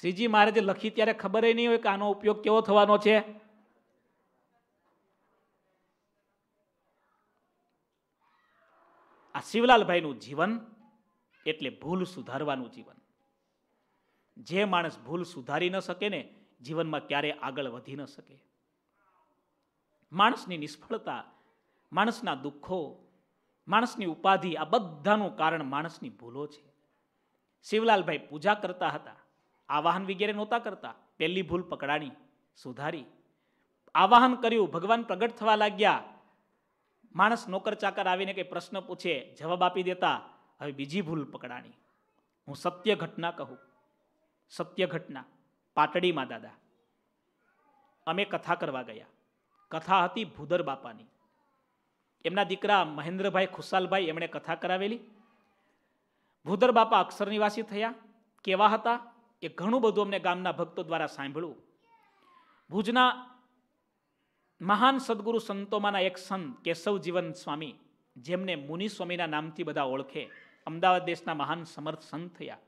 શ્રીજી મહારાજે લખી ત્યારે ખબર નહીં હોય કે આનો ઉપયોગ કેવો થવાનો છે. આ શિવલાલભાઈનું જીવન એટલે ભૂલ સુધારવાનું જીવન. જે માણસ ભૂલ સુધારી ન શકે ને, જીવનમાં ક્યારે આગળ વધી ન શકે. માણસની નિષ્ફળતા, માણસના દુઃખો, માણસની ઉપાધિ, આ બધાનું કારણ માણસની ભૂલો છે. શિવલાલભાઈ પૂજા કરતા હતા આવાહન વગેરે નહોતા કરતા, પહેલી ભૂલ પકડાણી, સુધારી. આવાહન કર્યું, ભગવાન પ્રગટ થવા લાગ્યા. માણસ નોકર ચાકર આવીને કંઈ પ્રશ્ન પૂછે, જવાબ આપી દેતા હવે બીજી ભૂલ પકડાણી. હું સત્ય ઘટના કહું. સત્ય ઘટના. પાટડીમાં દાદા. અમે કથા કરવા ગયા. કથા હતી ભૂદર બાપાની. એમના દીકરા મહેન્દ્રભાઈ ખુશાલભાઈ એમણે કથા કરાવેલી. ભૂદર બાપા અક્ષર નિવાસી થયા. કેવા હતા એ ઘણું બધું અમને ગામના ભક્તો દ્વારા સાંભળ્યું. ભુજના મહાન સદગુરુ સંતોમાંના એક સંત કેશવ જીવન સ્વામી, જેમને મુનિ સ્વામીના નામથી બધા ઓળખે. અમદાવાદ દેશના મહાન સમર્થ સંત થયા.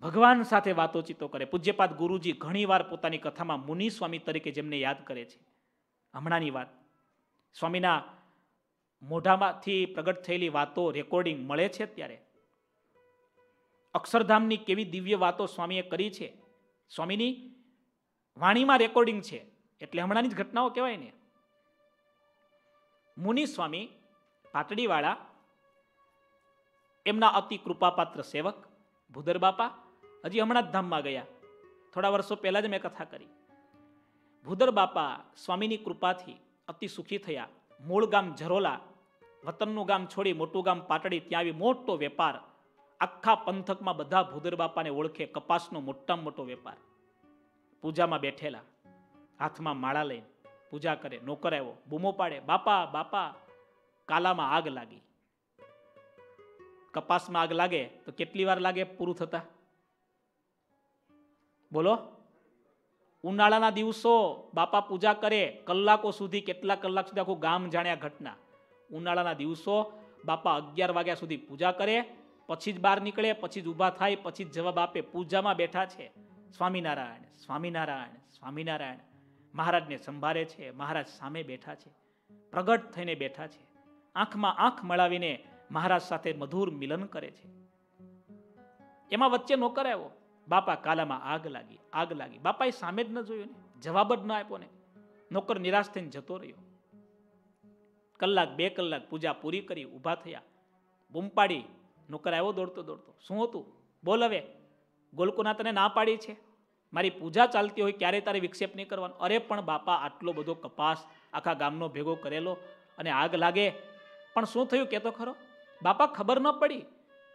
ભગવાન સાથે વાતોચીતો કરે. પૂજ્યપાદ ગુરુજી ઘણીવાર પોતાની કથામાં મુનિ સ્વામી તરીકે જેમને યાદ કરે છે. હમણાંની વાત. સ્વામીના મોઢામાંથી પ્રગટ થયેલી વાતો રેકોર્ડિંગ મળે છે અત્યારે. અક્ષરધામની કેવી દિવ્ય વાતો સ્વામીએ કરી છે. સ્વામીની વાણીમાં રેકોર્ડિંગ છે. એટલે હમણાંની જ ઘટનાઓ કહેવાય ને. મુનિ સ્વામી પાટડીવાળા એમના અતિ કૃપાપાત્ર સેવક ભૂદર બાપા, હજી હમણાં જ ધામમાં ગયા. થોડા વર્ષો પહેલા જ મેં કથા કરી. ભૂદર બાપા સ્વામીની કૃપાથી અતિ સુખી થયા. મૂળ ગામ ઝરોલા, વતનનું ગામ છોડી મોટું ગામ પાટડી ત્યાં આવી મોટો વેપાર. આખા પંથકમાં બધા ભૂદર બાપાને ઓળખે કપાસનો મોટામાં મોટો વેપાર. પૂજામાં બેઠેલા, હાથમાં માળા લઈને પૂજા કરે, નોકર આવ્યો, બૂમો પાડે, બાપા બાપા, કાલામાં આગ લાગી. કપાસમાં આગ લાગે તો કેટલી વાર લાગે? પૂરું થતા. બોલો. ઉનાળાના દિવસો બાપા પૂજા કરે, કલાકો સુધી, કેટલા કલાક સુધી આખું ગામ જાણ્યા ઘટના. ઉનાળાના દિવસો બાપા અગિયાર વાગ્યા સુધી પૂજા કરે, પછી જ બહાર નીકળે, પછી જ ઊભા થાય, પછી જ જવાબ આપે, પૂજામાં બેઠા છે. સ્વામિનારાયણ સ્વામિનારાયણ સ્વામિનારાયણ. મહારાજને સંભાળે છે, મહારાજ સામે બેઠા છે. પ્રગટ થઈને બેઠા છે. આંખમાં આંખ મળાવીને મહારાજ સાથે મધુર મિલન કરે છે. એમાં વચ્ચે નોકર આવ્યો. બાપા કાલામાં આગ લાગી આગ લાગી. બાપાએ સામે જ ન જોયું ને, જવાબ જ ન આપ્યો ને. નોકર નિરાશ થઈને જતો રહ્યો. કલાક, બે કલાક પૂજા પૂરી કરી ઊભા થયા. બૂમ પાડી નોકર આવ્યો દોડતો દોડતો. શું હતું? બોલ હવે. ગોલકુના તને ના પાડી છે? મારી પૂજા ચાલતી હોય ક્યારે તારે વિક્ષેપ નહીં કરવાનો? અરે પણ બાપા, આટલો બધો કપાસ આખા ગામનો ભેગો કરેલો અને આગ લાગે. પણ શું થયું? કહેતો ખરો. બાપા ખબર ન પડી.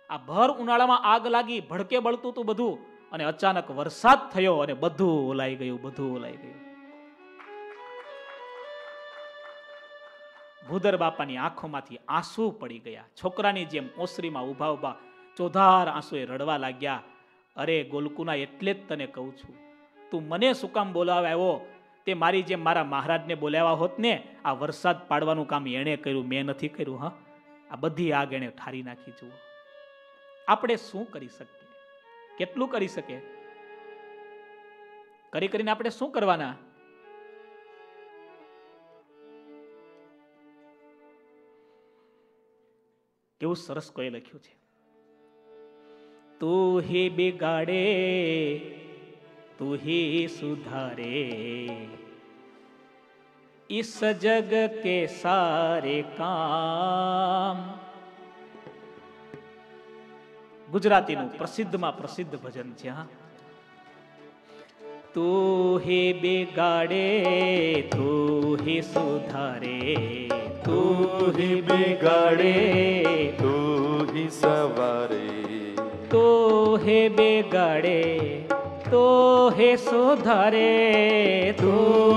આ ભર ઉનાળામાં આગ લાગી, ભડકે બળતું હતું બધું અને અચાનક વરસાદ થયો અને બધું ઓલાઈ ગયું, બધું ઓલાઈ ગયું. ભૂદર બાપાની આંખોમાંથી આંસુ પડી ગયા. છોકરાની જેમ ઓસરીમાં ઊભા ઊભા ચોધાર આંસુએ રડવા લાગ્યા. અરે, ગોલકુના, એટલે જ તને કહું છું. તું મને શું કામ બોલાવ્યા તે મારી જેમ મારા મહારાજને બોલાવ્યા હોત ને, આ વરસાદ પાડવાનું કામ એણે કર્યું, મેં નથી કર્યું, હા? આ બધી આગ એણે ઠારી નાખી, જુઓ. આપણે શું કરી શકીએ? કેટલું કરી શકે કરી કરીને આપણે શું કરવાના? કેવું સરસ કોઈ લખ્યું છે. તું હે બેગાડે, તું હે સુધારે. इस जग के सारे काम ગુજરાતીનું પ્રસિદ્ધમાં પ્રસિદ્ધ ભજન છે હા તું હે બિગાડે તું હે સુધારે તું ही बिगाड़े तू ही सवारे તો હે બેગાડે तो हे सुधारे तू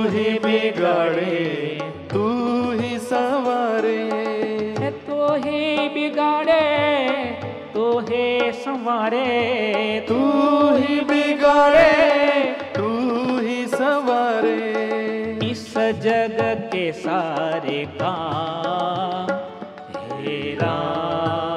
ही बिगाड़े तू ही संवारे। तो ही बिगाड़े तो हे संवारे। तू ही बिगाड़े तू ही संवारे। इस जग के सारे काम हे राम।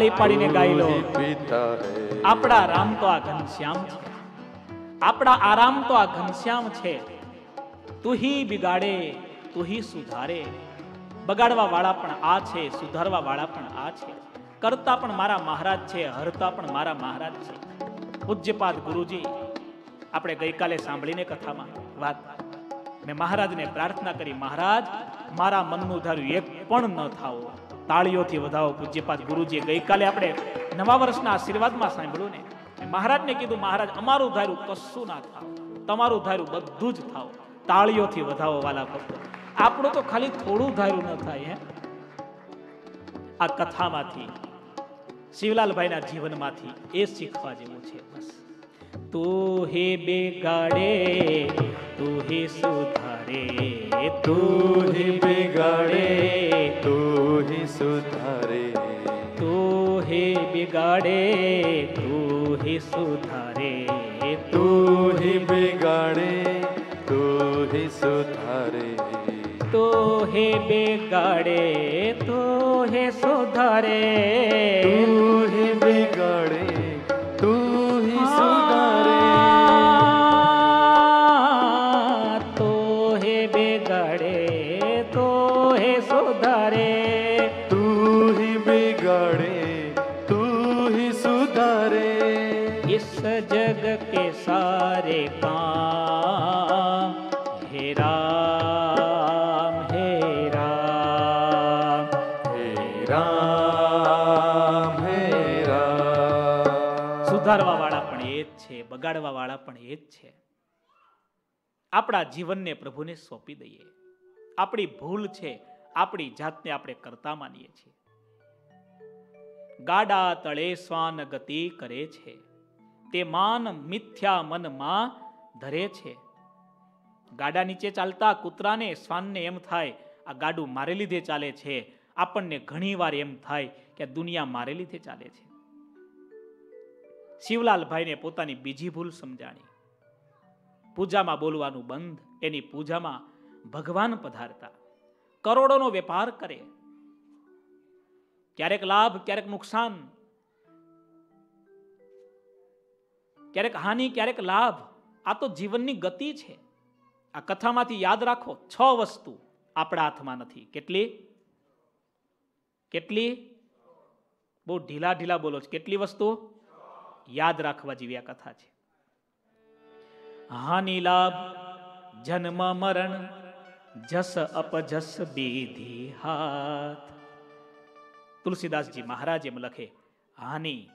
તાળી પાડીને ગાઈ લો. આપણા રામ તો આ ઘનશ્યામ છે. આપણા આરામ તો આ ઘનશ્યામ છે. તુહી બિગાડે તુહી સુધારે. બગાડવા વાળા પણ આ છે સુધારવા વાળા પણ આ છે. કરતા પણ મારા મહારાજ છે હરતા પણ મારા મહારાજ છે. પૂજ્યપાદ ગુરુજી આપણે ગઈકાલે સાંભળીને કથામાં વાત મેં મહારાજને પ્રાર્થના કરી મહારાજ મારા મનનું ધાર્યું એક પણ ન થાવું તાળીઓથી વધાવો. પૂજ્યપાદ ગુરુજીએ ગઈકાલે આપણે નવા વર્ષના આશીર્વાદમાં સાંભળ્યું ને મહારાજને કીધું, મહારાજ, અમારું ધાર્યું કશું ના થાવ. તમારું ધાર્યું બધું જ થાવ. તાળીઓથી વધાવો વાલા ભક્તો. આપણું તો ખાલી થોડું ધાર્યું ન થાય, હે? આ કથામાંથી, શિવલાલભાઈના જીવનમાંથી એ શીખવા જેવું છે, બસ. तू ही बिगाड़े तू ही सुधारे तू ही बिगाड़े तू ही सुधारे तू ही बिगाड़े तू ही सुधारे तू ही बिगाड़े तू ही सुधारे तो हे बिगाड़े तो ही सुधारे तू ही बिगाड़े तू जग के सारे काम हे राम हे राम हे राम हे राम સુધારવા વાળા પણ એ જ છે બગાડવા વાળા પણ એ જ છે આપણા જીવનને પ્રભુને સોંપી દઈએ આપણી ભૂલ છે આપણી જાતને આપણે કરતા માનીએ છીએ ગાડા તળે શ્વાન ગતિ કરે છે તે માન મિથ્યા મનમાં ધરે છે. ગાડા નીચે ચાલતા કૂતરાને, શ્વાનને એમ થાય, આ ગાડું મારે લીધે ચાલે છે. આપણને ઘણીવાર એમ થાય કે દુનિયા મારે લીધે ચાલે છે. શિવલાલભાઈને પોતાની બીજી ભૂલ સમજાણી. પૂજામાં બોલવાનું બંધ, એની પૂજામાં ભગવાન પધારતા. કરોડોનો વેપાર કરે. ક્યારેક લાભ, ક્યારેક નુકસાન ક્યારેક હાનિ, ક્યારેક લાભ. આ તો જીવનની ગતિ છે. આ કથામાંથી યાદ રાખો, છ વસ્તુ આપણા હાથમાં નથી. કેટલી? કેટલી? બહુ ઢીલા ઢીલા બોલો છો. કેટલી વસ્તુ? યાદ રાખવા જેવી આ કથા છે. હાનિ, લાભ, જન્મ, મરણ, જસ, અપજસ, બીધી, હાથ. તુલસીદાસજી મહારાજ એમ લખે, હાનિ,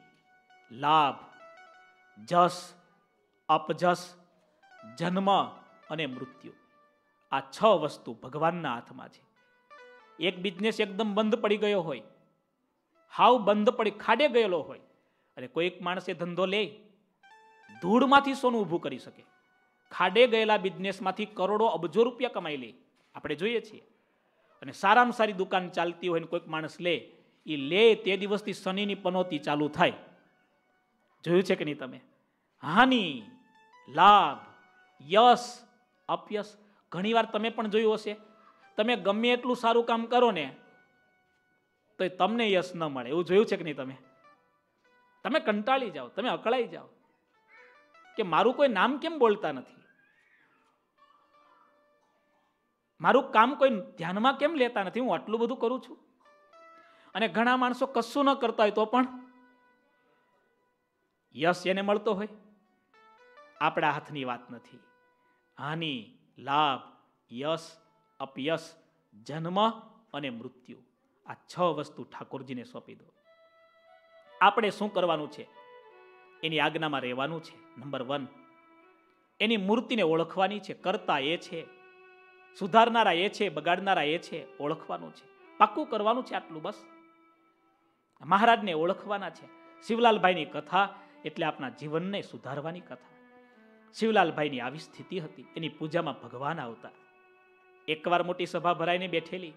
લાભ જસ, અપજસ, જન્મ અને મૃત્યુ. આ છ વસ્તુ ભગવાનના હાથમાં છે. એક બિઝનેસ એકદમ બંધ પડી ગયો હોય, હાવ બંધ પડી, ખાડે ગયેલો હોય, અને કોઈક માણસે ધંધો લે, ધૂળમાંથી સોનું ઊભું કરી શકે. ખાડે ગયેલા બિઝનેસમાંથી કરોડો અબજો રૂપિયા કમાઈ લે. આપણે જોઈએ છીએ. અને સારામાં સારી દુકાન ચાલતી હોય ને કોઈક માણસ લે એ લે તે દિવસથી શનિની પનોતી ચાલુ થાય. જોયું છે કે નહીં તમે? હાનિ, લાભ, યશ, અપયશ, ઘણીવાર તમે પણ જોયું હશે. તમે ગમે એટલું સારું કામ કરો ને તો તમને યશ ન મળે. એવું જોયું છે કે નહીં તમે? તમે કંટાળી જાઓ, તમે અકળાઈ જાઓ. કે મારું કોઈ નામ કેમ બોલતા નથી? મારું કામ કોઈ ધ્યાનમાં કેમ લેતા નથી? હું આટલું બધું કરું છું? અને ઘણા માણસો કશું ન કરતા હોય તો પણ યશ એને મળતો હોય? આપણા હાથની વાત નથી. હાનિ, લાભ, યશ, અપયશ, જન્મ અને મૃત્યુ. આ છ વસ્તુ ઠાકોરજીને સોંપી દો. આપણે શું કરવાનું છે? એની આજ્ઞામાં રહેવાનું છે. નંબર વન, એની મૂર્તિને ઓળખવાની છે. કરતા એ છે. સુધારનારા એ છે. બગાડનારા એ છે. ઓળખવાનું છે. પાક્કું કરવાનું છે આટલું બસ? મહારાજને ઓળખવાના છે. શિવલાલભાઈની કથા એટલે આપણા જીવનને સુધારવાની કથા. શિવલાલભાઈની આવી સ્થિતિ હતી, એની પૂજામાં ભગવાન આવતા. એકવાર મોટી સભા ભરાઈને બેઠેલી.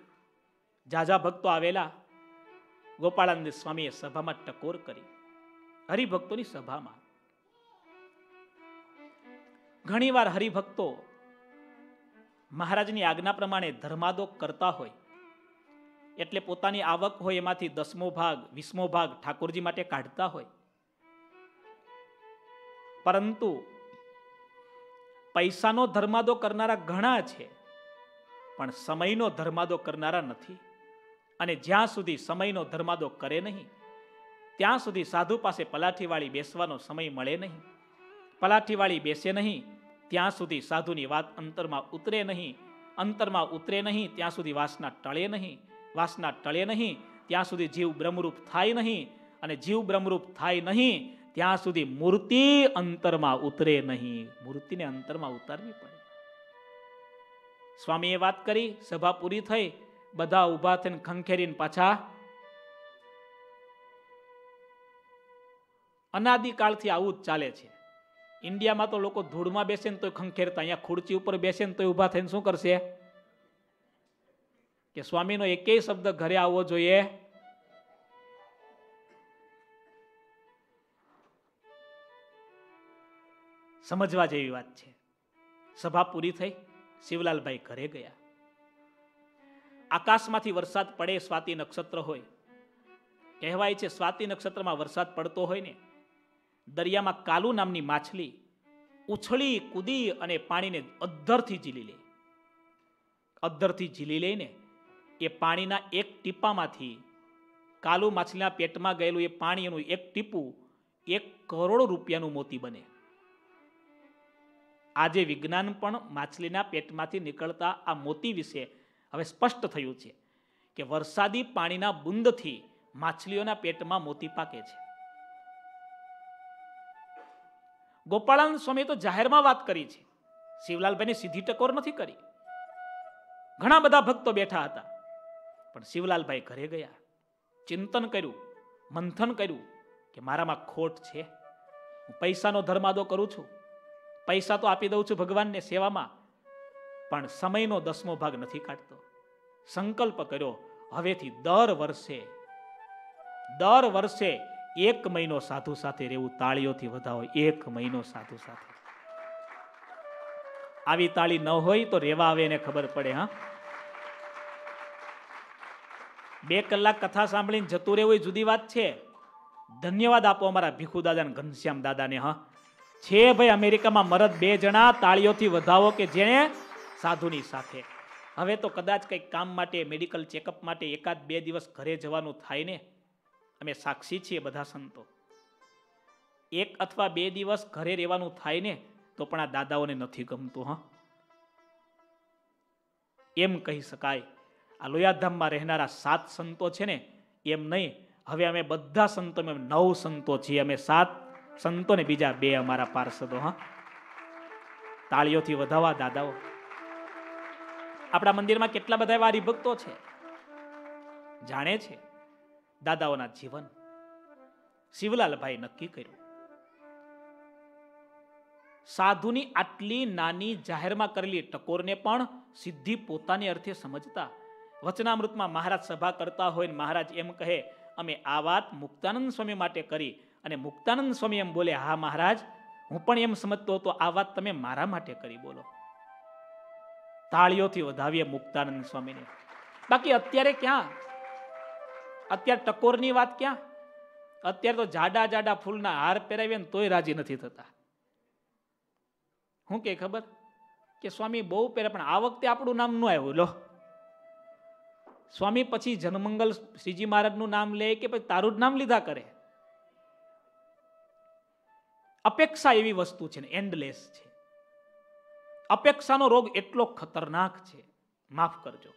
જાજા ભક્તો આવેલા. ગોપાળાનંદ સ્વામીએ સભામાં ટકોર કરી. હરિભક્તોની સભામાં. ઘણીવાર હરિભક્તો મહારાજની આજ્ઞા પ્રમાણે ધર્માદો કરતા હોય. એટલે પોતાની આવક હોય એમાંથી દસમો ભાગ, વીસમો ભાગ ઠાકોરજી માટે કાઢતા હોય. પરંતુ પૈસાનો ધર્માદો કરનારા ઘણા છે, પણ સમયનો ધર્માદો કરનારા નથી. અને જ્યાં સુધી સમયનો ધર્માદો કરે નહીં, ત્યાં સુધી સાધુ પાસે પલાઠીવાળી બેસવાનો સમય મળે નહીં. પલાઠીવાળી બેસે નહીં, ત્યાં સુધી સાધુની વાત અંતરમાં ઉતરે નહીં. અંતરમાં ઉતરે નહીં, ત્યાં સુધી વાસના ટળે નહીં. વાસના ટળે નહીં, ત્યાં સુધી જીવ બ્રહ્મરૂપ થાય નહીં. અને જીવ બ્રહ્મરૂપ થાય નહીં ત્યાં સુધી મૂર્તિ અંતરમાં ઉતરે નહીં. મૂર્તિને અંતરમાં ઉતારવી પડે. સ્વામીએ વાત કરી, સભા પૂરી થઈ, બધા ઊભા થઈને ખંખેરીને પાછા અનાદિકાળથી આવું જ ચાલે છે. ઇન્ડિયામાં તો લોકો ધૂળમાં બેસે ને તો ખંખેરતા અહીંયા ખુરચી ઉપર બેસે ને તો ઊભા થઈને શું કરશે? કે સ્વામીનો એકેય શબ્દ ઘરે આવવો જોઈએ સમજવા જેવી વાત છે. સભા પૂરી થઈ, શિવલાલભાઈ ઘરે ગયા. આકાશમાંથી વરસાદ પડે સ્વાતિ નક્ષત્ર હોય. કહેવાય છે સ્વાતિ નક્ષત્રમાં વરસાદ પડતો હોય ને, દરિયામાં કાલુ નામની માછલી ઉછળી, કૂદી અને પાણીને અદ્ધરથી ઝીલી લે. અદ્ધરથી ઝીલી લઈને એ પાણીના એક ટીપામાંથી કાલુ માછલીના પેટમાં ગયેલું એ પાણી એનું એક ટીપું એક કરોડ રૂપિયાનું મોતી બને. આજે વિજ્ઞાન પણ માછલીના પેટમાંથી નીકળતા આ મોતી વિશે હવે સ્પષ્ટ થયું છે કે વરસાદી પાણીના બુંદથી માછલીઓના પેટમાં મોતી પાકે છે. ગોપાળાનંદ સ્વામી તો જાહેરમાં વાત કરી છે. શિવલાલભાઈની સીધી ટકોર નથી કરી. ઘણા બધા ભક્તો બેઠા હતા. પણ શિવલાલભાઈ ઘરે ગયા. ચિંતન કર્યું, મંથન કર્યું કે મારામાં ખોટ છે. હું પૈસાનો ધર્માદો કરું છું. પૈસા તો આપી દઉં છું ભગવાનને સેવામાં, પણ સમયનો દસમો ભાગ નથી કાઢતો. સંકલ્પ કર્યો, હવેથી દર વર્ષે દર વર્ષે એક મહિનો સાધુ સાથે રહેવું તાળીઓથી વધાવો, એક મહિનો સાધુ સાથે. આવી તાળી ન હોય તો રેવા આવે એને ખબર પડે, હા. બે કલાક કથા સાંભળીને જતું રહેવું એ જુદી વાત છે. ધન્યવાદ આપો અમારા ભીખુ દાદા ઘનશ્યામ દાદાને, હા. છે ભાઈ અમેરિકામાં મરદ બે જણા, તાળીઓથી વધાવો કે જેણે સાધુની સાથે. હવે તો કદાચ કંઈક કામ માટે મેડિકલ ચેકઅપ માટે એકાદ બે દિવસ ઘરે જવાનું થાય ને? અમે સાક્ષી છીએ બધા સંતો. એક અથવા બે દિવસ ઘરે રહેવાનું થાય ને, તો પણ આ દાદાઓને નથી ગમતું, હા? એમ કહી શકાય, આ લોયાધામમાં રહેનારા સાત સંતો છે ને, એમ નહીં, હવે અમે બધા સંતો નવ સંતો છીએ, અમે સાત સંતો ને બીજા બે અમારા પાર્ષદો, હા. તાળીઓથી વધાવા દાદાઓ. આપણા મંદિરમાં કેટલા બધા એવા હરિભક્તો છે. જાણે છે, દાદાઓના જીવન શિવલાલભાઈ નક્કી કર્યું. સાધુની આટલી નાની જાહેરમાં કરેલી ટકોરને પણ સિદ્ધિ પોતાની અર્થે સમજતા વચનામૃતમાં મહારાજ સભા કરતા હોય મહારાજ એમ કહે, અમે આ વાત મુક્તાનંદ સ્વામી માટે કરી અને મુક્તાનંદ સ્વામી એમ બોલે, હા, મહારાજ, હું પણ એમ સમજતો હતો, આ વાત તમે મારા માટે કરી બોલો. તાળીઓથી વધાવીએ મુક્તાનંદ સ્વામીને. બાકી અત્યારે ક્યાં? અત્યારે ટકોરની વાત ક્યાં? અત્યારે તો જાડા જાડા ફૂલના હાર પહેરાવીએ ને તોય રાજી નથી થતા. હું કે ખબર? કે સ્વામી બહુ પહેરે, પણ આ વખતે આપણું નામ ન આવ્યું, લો. સ્વામી પછી જનમંગલ શ્રીજી મહારાજનું નામ લે કે પછી તારું જ નામ લીધા કરે? અપેક્ષા એવી વસ્તુ છે ને એન્ડલેસ છે. અપેક્ષાનો રોગ એટલો ખતરનાક છે. માફ કરજો.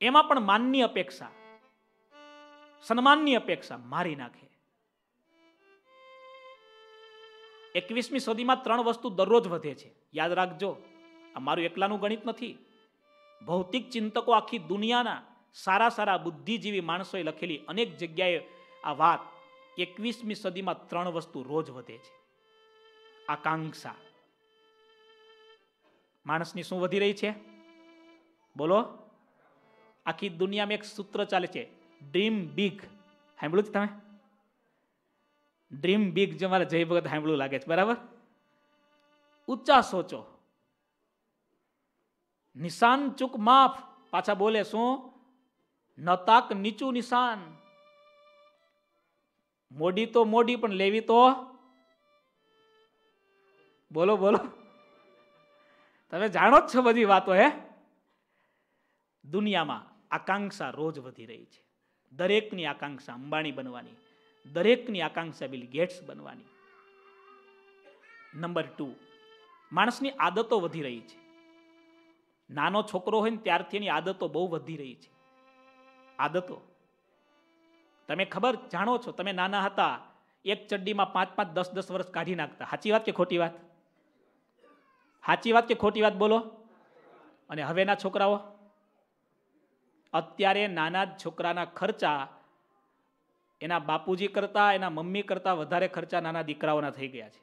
એમાં પણ માનની અપેક્ષા, સન્માનની અપેક્ષા મારી નાખે. એકવીસમી સદીમાં ત્રણ વસ્તુ દરરોજ વધે છે. યાદ રાખજો, આ મારું એકલાનું ગણિત નથી. ભૌતિક ચિંતકો આખી દુનિયાના સારા સારા બુદ્ધિજીવી માણસોએ લખેલી અનેક જગ્યાએ આ વાત એકવીસમી સદીમાં ત્રણ વસ્તુ રોજ વધે છે. આકાંક્ષા. માણસની શું વધી રહી છે? બોલો. આખી દુનિયામાં એક સૂત્ર ચાલે છે ડ્રીમ બિગ સાંભળ્યું છે તમે? ડ્રીમ બિગ જે મારા જય ભગત સાંભળ્યું લાગે છે, બરાબર? ઊંચા સોચો. નિશાન ચૂક માફ. પાછા બોલે શું? નતાક નીચું નિશાન. મોડી તો મોડી, પણ લેવી તો? બોલો બોલો. તમે જાણો જ છો બધી વાતો, હે? દુનિયામાં આકાંક્ષા રોજ વધી રહી છે. દરેકની આકાંક્ષા અંબાણી બનવાની, દરેકની આકાંક્ષા બિલ ગેટ્સ બનવાની. નંબર ટુ, માણસની આદતો વધી રહી છે. નાનો છોકરો હોય ને, ત્યારથી એની આદતો બહુ વધી રહી છે. આદતો તમે ખબર જાણો છો, તમે નાના હતા, એક ચડ્ડીમાં પાંચ પાંચ દસ દસ વર્ષ કાઢી નાખતા. સાચી વાત કે ખોટી વાત? સાચી વાત કે ખોટી વાત બોલો? અને હવેના છોકરાઓ? અત્યારે નાના છોકરાના ખર્ચા એના બાપુજી કરતા, એના મમ્મી કરતા વધારે ખર્ચા નાના દીકરાઓના થઈ ગયા છે.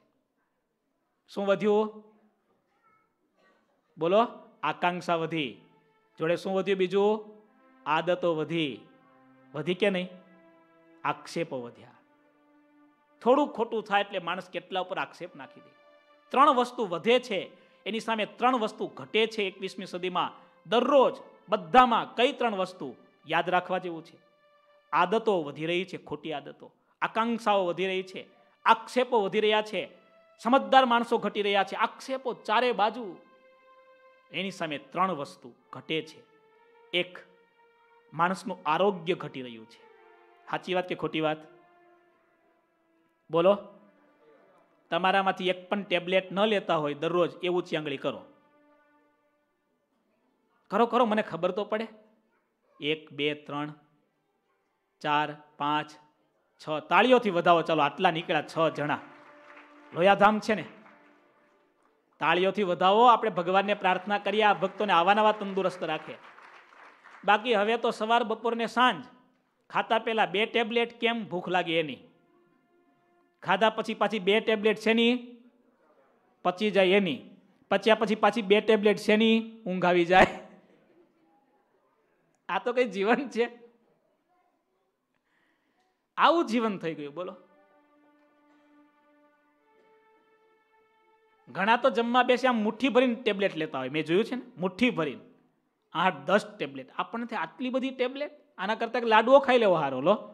શું વધ્યું? બોલો, આકાંક્ષા વધી. જોડે શું વધ્યું બીજું? આદતો વધી. વધી કે નહીં? આક્ષેપો વધ્યા. થોડું ખોટું થાય એટલે માણસ કેટલા ઉપર આક્ષેપ નાખી દે. ત્રણ વસ્તુ વધે છે, એની સામે ત્રણ વસ્તુ ઘટે છે એકવીસમી સદીમાં. દરરોજ બધામાં કઈ ત્રણ વસ્તુ યાદ રાખવા જેવું છે? આદતો વધી રહી છે, ખોટી આદતો. આકાંક્ષાઓ વધી રહી છે, આક્ષેપો વધી રહ્યા છે, સમજદાર માણસો ઘટી રહ્યા છે, આક્ષેપો ચારે બાજુ. એની સામે ત્રણ વસ્તુ ઘટે છે. એક, માણસનું આરોગ્ય ઘટી રહ્યું છે. સાચી વાત કે ખોટી વાત? બોલો. તમારામાંથી એક પણ ટેબ્લેટ ન લેતા હોય દરરોજ એવું આંગળી કરો. કરો કરો, મને ખબર તો પડે. એક, બે, ત્રણ, ચાર, પાંચ, છ. તાળીઓથી વધાવો, ચાલો, આટલા નીકળ્યા છ જણા. લોયાધામ છે ને? તાળીઓથી વધાવો, આપણે ભગવાનને પ્રાર્થના કરીએ, આ ભક્તોને આવા નવા તંદુરસ્ત રાખે. બાકી હવે તો સવાર બપોર ને સાંજ. ખાતા પહેલાં બે ટેબ્લેટ કેમ ભૂખ લાગે એની? ખાધા પછી પાછી બે ટેબ્લેટ શેની? પચી જાય એની. પચ્યા પછી પાછી બે ટેબ્લેટ શેની? ઊંઘ આવી જાય. આ તો કઈ જીવન છે. આવું જીવન થઈ ગયું, બોલો. ઘણા તો જમવા બેસી આમ મુઠ્ઠી ભરીને ટેબ્લેટ લેતા હોય. મેં જોયું છે ને, મુઠ્ઠી ભરીને. આઠ દસ ટેબ્લેટ. આપણને આટલી બધી ટેબ્લેટ? આના કરતાં લાડવો ખાઈ લેવો હારો, લો.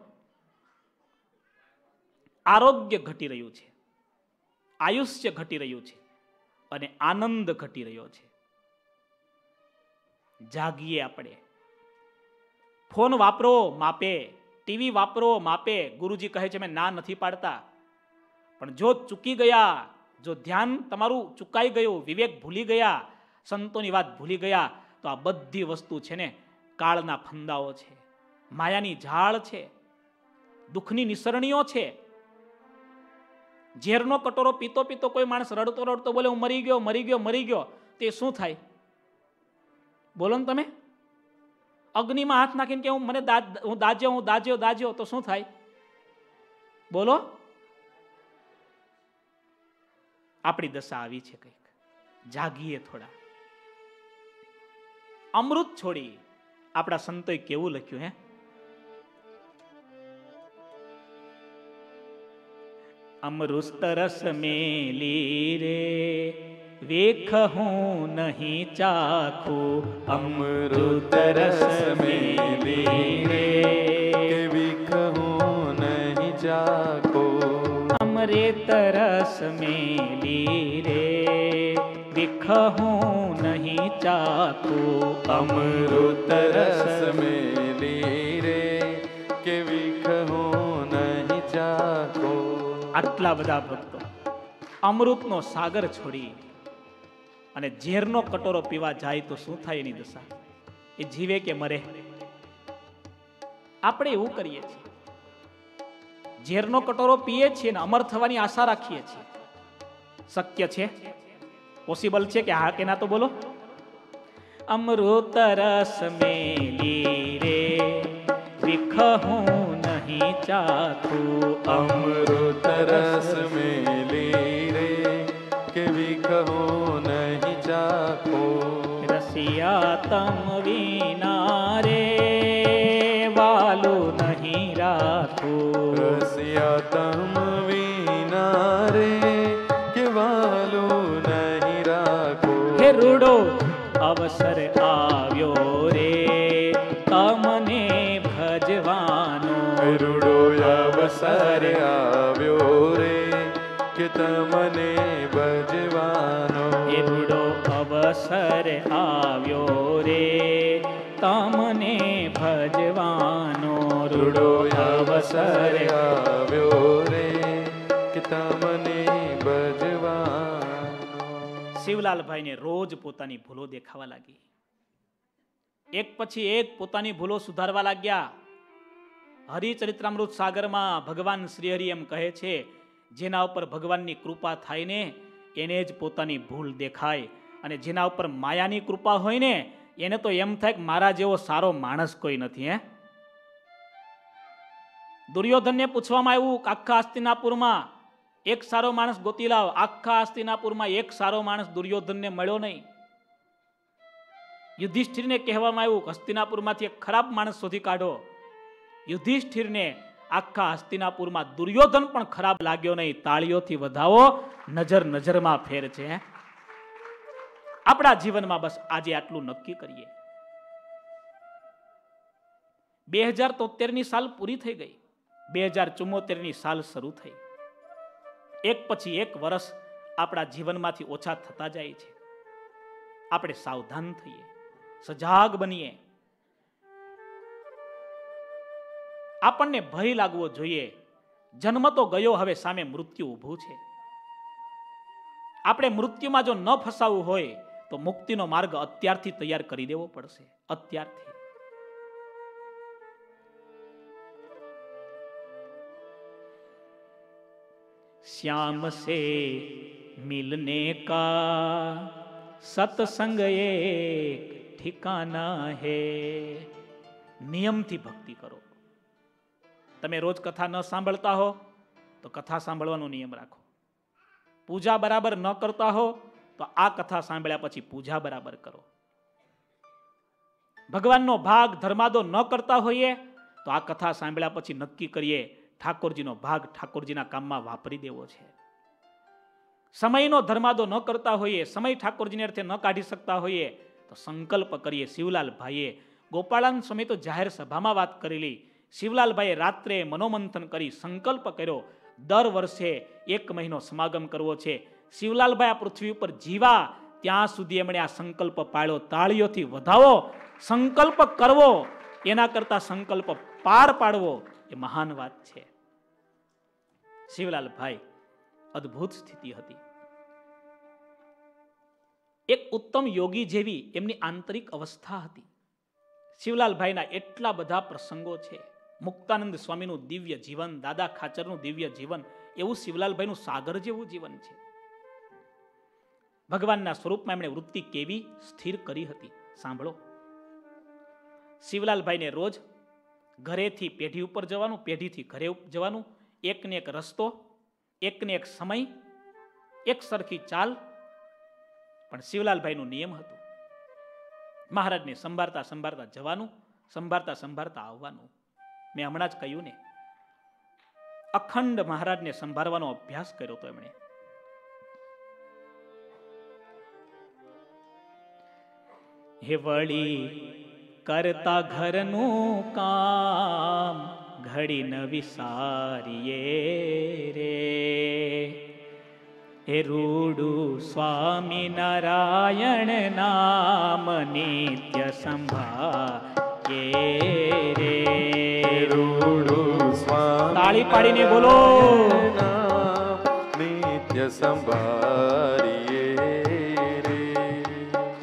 આરોગ્ય ઘટી રહ્યું છે. આયુષ્ય ઘટી રહ્યું છે. અને આનંદ ઘટી રહ્યો છે. જાગીએ આપણે. ફોન વાપરો, માપે. ટીવી વાપરો, માપે. ગુરુજી કહે છે, મેં ના નથી પાડતા. પણ જો ચૂકી ગયા, જો ધ્યાન તમારું ચૂકાઈ ગયું, વિવેક ભૂલી ગયા, સંતોની વાત ભૂલી ગયા, તો આ બધી વસ્તુ છે ને કાળના ફંદાઓ છે. માયાની ઝાડ છે, દુઃખની નિસરણીઓ છે. ઝેરનો કટોરો પીતો પીતો કોઈ માણસ રડતો રડતો બોલે, હું મરી ગયો મરી ગયો મરી ગયો. તે શું થાય? બોલો ને તમે. અગ્નિમાં હાથ નાખીને કે, હું મને હું દાજ્યો હું દાજ્યો દાજ્યો. તો શું થાય? બોલો. આપણી દશા આવી છે કંઈક. જાગીએ થોડા. અમૃત છોડી. આપણા સંતોએ કેવું લખ્યું, હે? અમૃત રસ મેલી રે વેખ હું નહીં ચાખું અમૃત રસ મેલી રે કેવી કહું નહીં જાકો અમૃત રસ મેલી રે વિખ હું નહીં ચાખું અમૃત રસ મેલી આટલા બધા ભક્તો. અમૃતનો સાગર છોડી અને ઝેરનો કટોરો પીવા જાય તો શું થાય એની દશા? એ જીવે કે મરે? આપણે એવું કરીએ છીએ. ઝેરનો કટોરો પીએ છીએ ને અમર થવાની આશા રાખીએ છીએ. શક્ય છે? પોસિબલ છે કે હા કે ના તો બોલો? અમૃત રસ મેલી રે વિખ હું નહીં ચાખું અમૃત રસ મેલી રે કેવી કહું નહીં જાકો રસિયા તમ વિના રૂડો અવસર આવ્યો રે કે તમને ભજવા શિવલાલભાઈને રોજ પોતાની ભૂલો દેખાવા લાગી. એક પછી એક પોતાની ભૂલો સુધારવા લાગ્યા. હરિચરિત્રામૃત સાગરમાં ભગવાન શ્રીહરિ એમ કહે છે, જેના ઉપર ભગવાનની કૃપા થાય ને, એને જ પોતાની ભૂલ દેખાય. અને જેના ઉપર માયાની કૃપા હોય ને, એને તો એમ થાય કે મારા જેવો સારો માણસ કોઈ નથી, હે? દુર્યોધનને પૂછવામાં આવ્યું આખા હસ્તિનાપુરમાં એક સારો માણસ ગોતી લાવ. આખા હસ્તિનાપુરમાં એક સારો માણસ દુર્યોધનને મળ્યો નહીં. યુધિષ્ઠિરને કહેવામાં આવ્યું કે, હસ્તિનાપુરમાંથી એક ખરાબ માણસ શોધી કાઢો. યુધિષ્ઠિરને, આખા હસ્તિનાપુરમાં દુર્યોધન પણ ખરાબ લાગ્યો નહીં. તાળીઓથી વધાવો, નજર નજરમાં ફેર છે આપણા જીવનમાં બસ આજે આટલું નક્કી કરીએ. બે હજાર તોતેરની સાલ પૂરી થઈ ગઈ. બે હજાર ચુમ્મોતેરની સાલ શરૂ થઈ. એક પછી એક વર્ષ આપણા જીવનમાંથી ઓછા થતા જાય છે. આપણે સાવધાન થઈએ, સજાગ બનીએ. આપણને ભય લાગવો જોઈએ. જન્મ તો ગયો, હવે સામે મૃત્યુ ઊભું છે. આપણે મૃત્યુમાં જો ન ફસાવવું હોય, તો મુક્તિનો માર્ગ અત્યારથી તૈયાર કરી દેવો પડશે, અત્યારથી. श्याम से मिलने का સત્સંગ એક ઠિકાના હે નિયમથી ભક્તિ કરો તમે રોજ કથા ન સાંભળતા હો તો કથા સાંભળવાનો નિયમ રાખો પૂજા બરાબર ન કરતા હો તો આ કથા સાંભળ્યા પછી પૂજા બરાબર કરો ભગવાનનો ભાગ ધર્માદો ન કરતા હોઈએ તો આ કથા સાંભળ્યા પછી નક્કી કરીએ ઠાકોરજીનો ભાગ ઠાકોરજીના કામમાં વાપરી દેવો છે. સમયનો ધર્માદો ન કરતા હોઈએ, સમય ઠાકોરજીને અર્થે ન કાઢી શકતા હોઈએ, તો સંકલ્પ કરીએ શિવલાલ ભાઈએ ગોપાળાન સમય તો જાહેર સભામાં વાત કરેલી. શિવલાલભાઈએ રાત્રે મનોમંથન કરી સંકલ્પ કર્યો, દર વર્ષે એક મહિનો સમાગમ કરવો છે. શિવલાલભાઈ આ પૃથ્વી ઉપર જીવા, ત્યાં સુધી એમણે આ સંકલ્પ પાળ્યો. તાળીઓથી વધાવો, સંકલ્પ કરવો, એના કરતા સંકલ્પ પાર પાડવો, એ મહાન વાત છે. શિવલાલભાઈ અદ્ભુત સ્થિતિ હતી. એક ઉત્તમ યોગી જેવી એમની આંતરિક અવસ્થા હતી. શિવલાલભાઈના એટલા બધા પ્રસંગો છે. મુક્તાનંદ સ્વામીનું દિવ્ય જીવન, દાદા ખાચરનું દિવ્ય જીવન, એવું શિવલાલભાઈનું સાગર જેવું જીવન છે. ભગવાનના સ્વરૂપમાં એમણે વૃત્તિ કેવી સ્થિર કરી હતી, સાંભળો. શિવલાલભાઈને રોજ ઘરેથી પેઢી ઉપર જવાનું, પેઢીથી ઘરે જવાનું એકને એક રસ્તો, એકને એક સમય, એક સરખી ચાલ. પણ શિવલાલભાઈનું નિયમ હતું. મહારાજને સંભાળતા સંભાળતા જવાનું, સંભાળતા સંભાળતા આવવાનું. મેં હમણાં જ કહ્યું ને, અખંડ મહારાજને સંભાળવાનો અભ્યાસ કર્યો હતો એમણે. હે વળી, કરતા ઘરનું કામ ઘડી ન વિસારીએ રે. હે રૂડું સ્વામી નારાયણ નામ નિત્ય સંભાળે રે. રૂડું સ્વામી તાળી પાડીને બોલો. નિત્ય સંભાળીએ રે.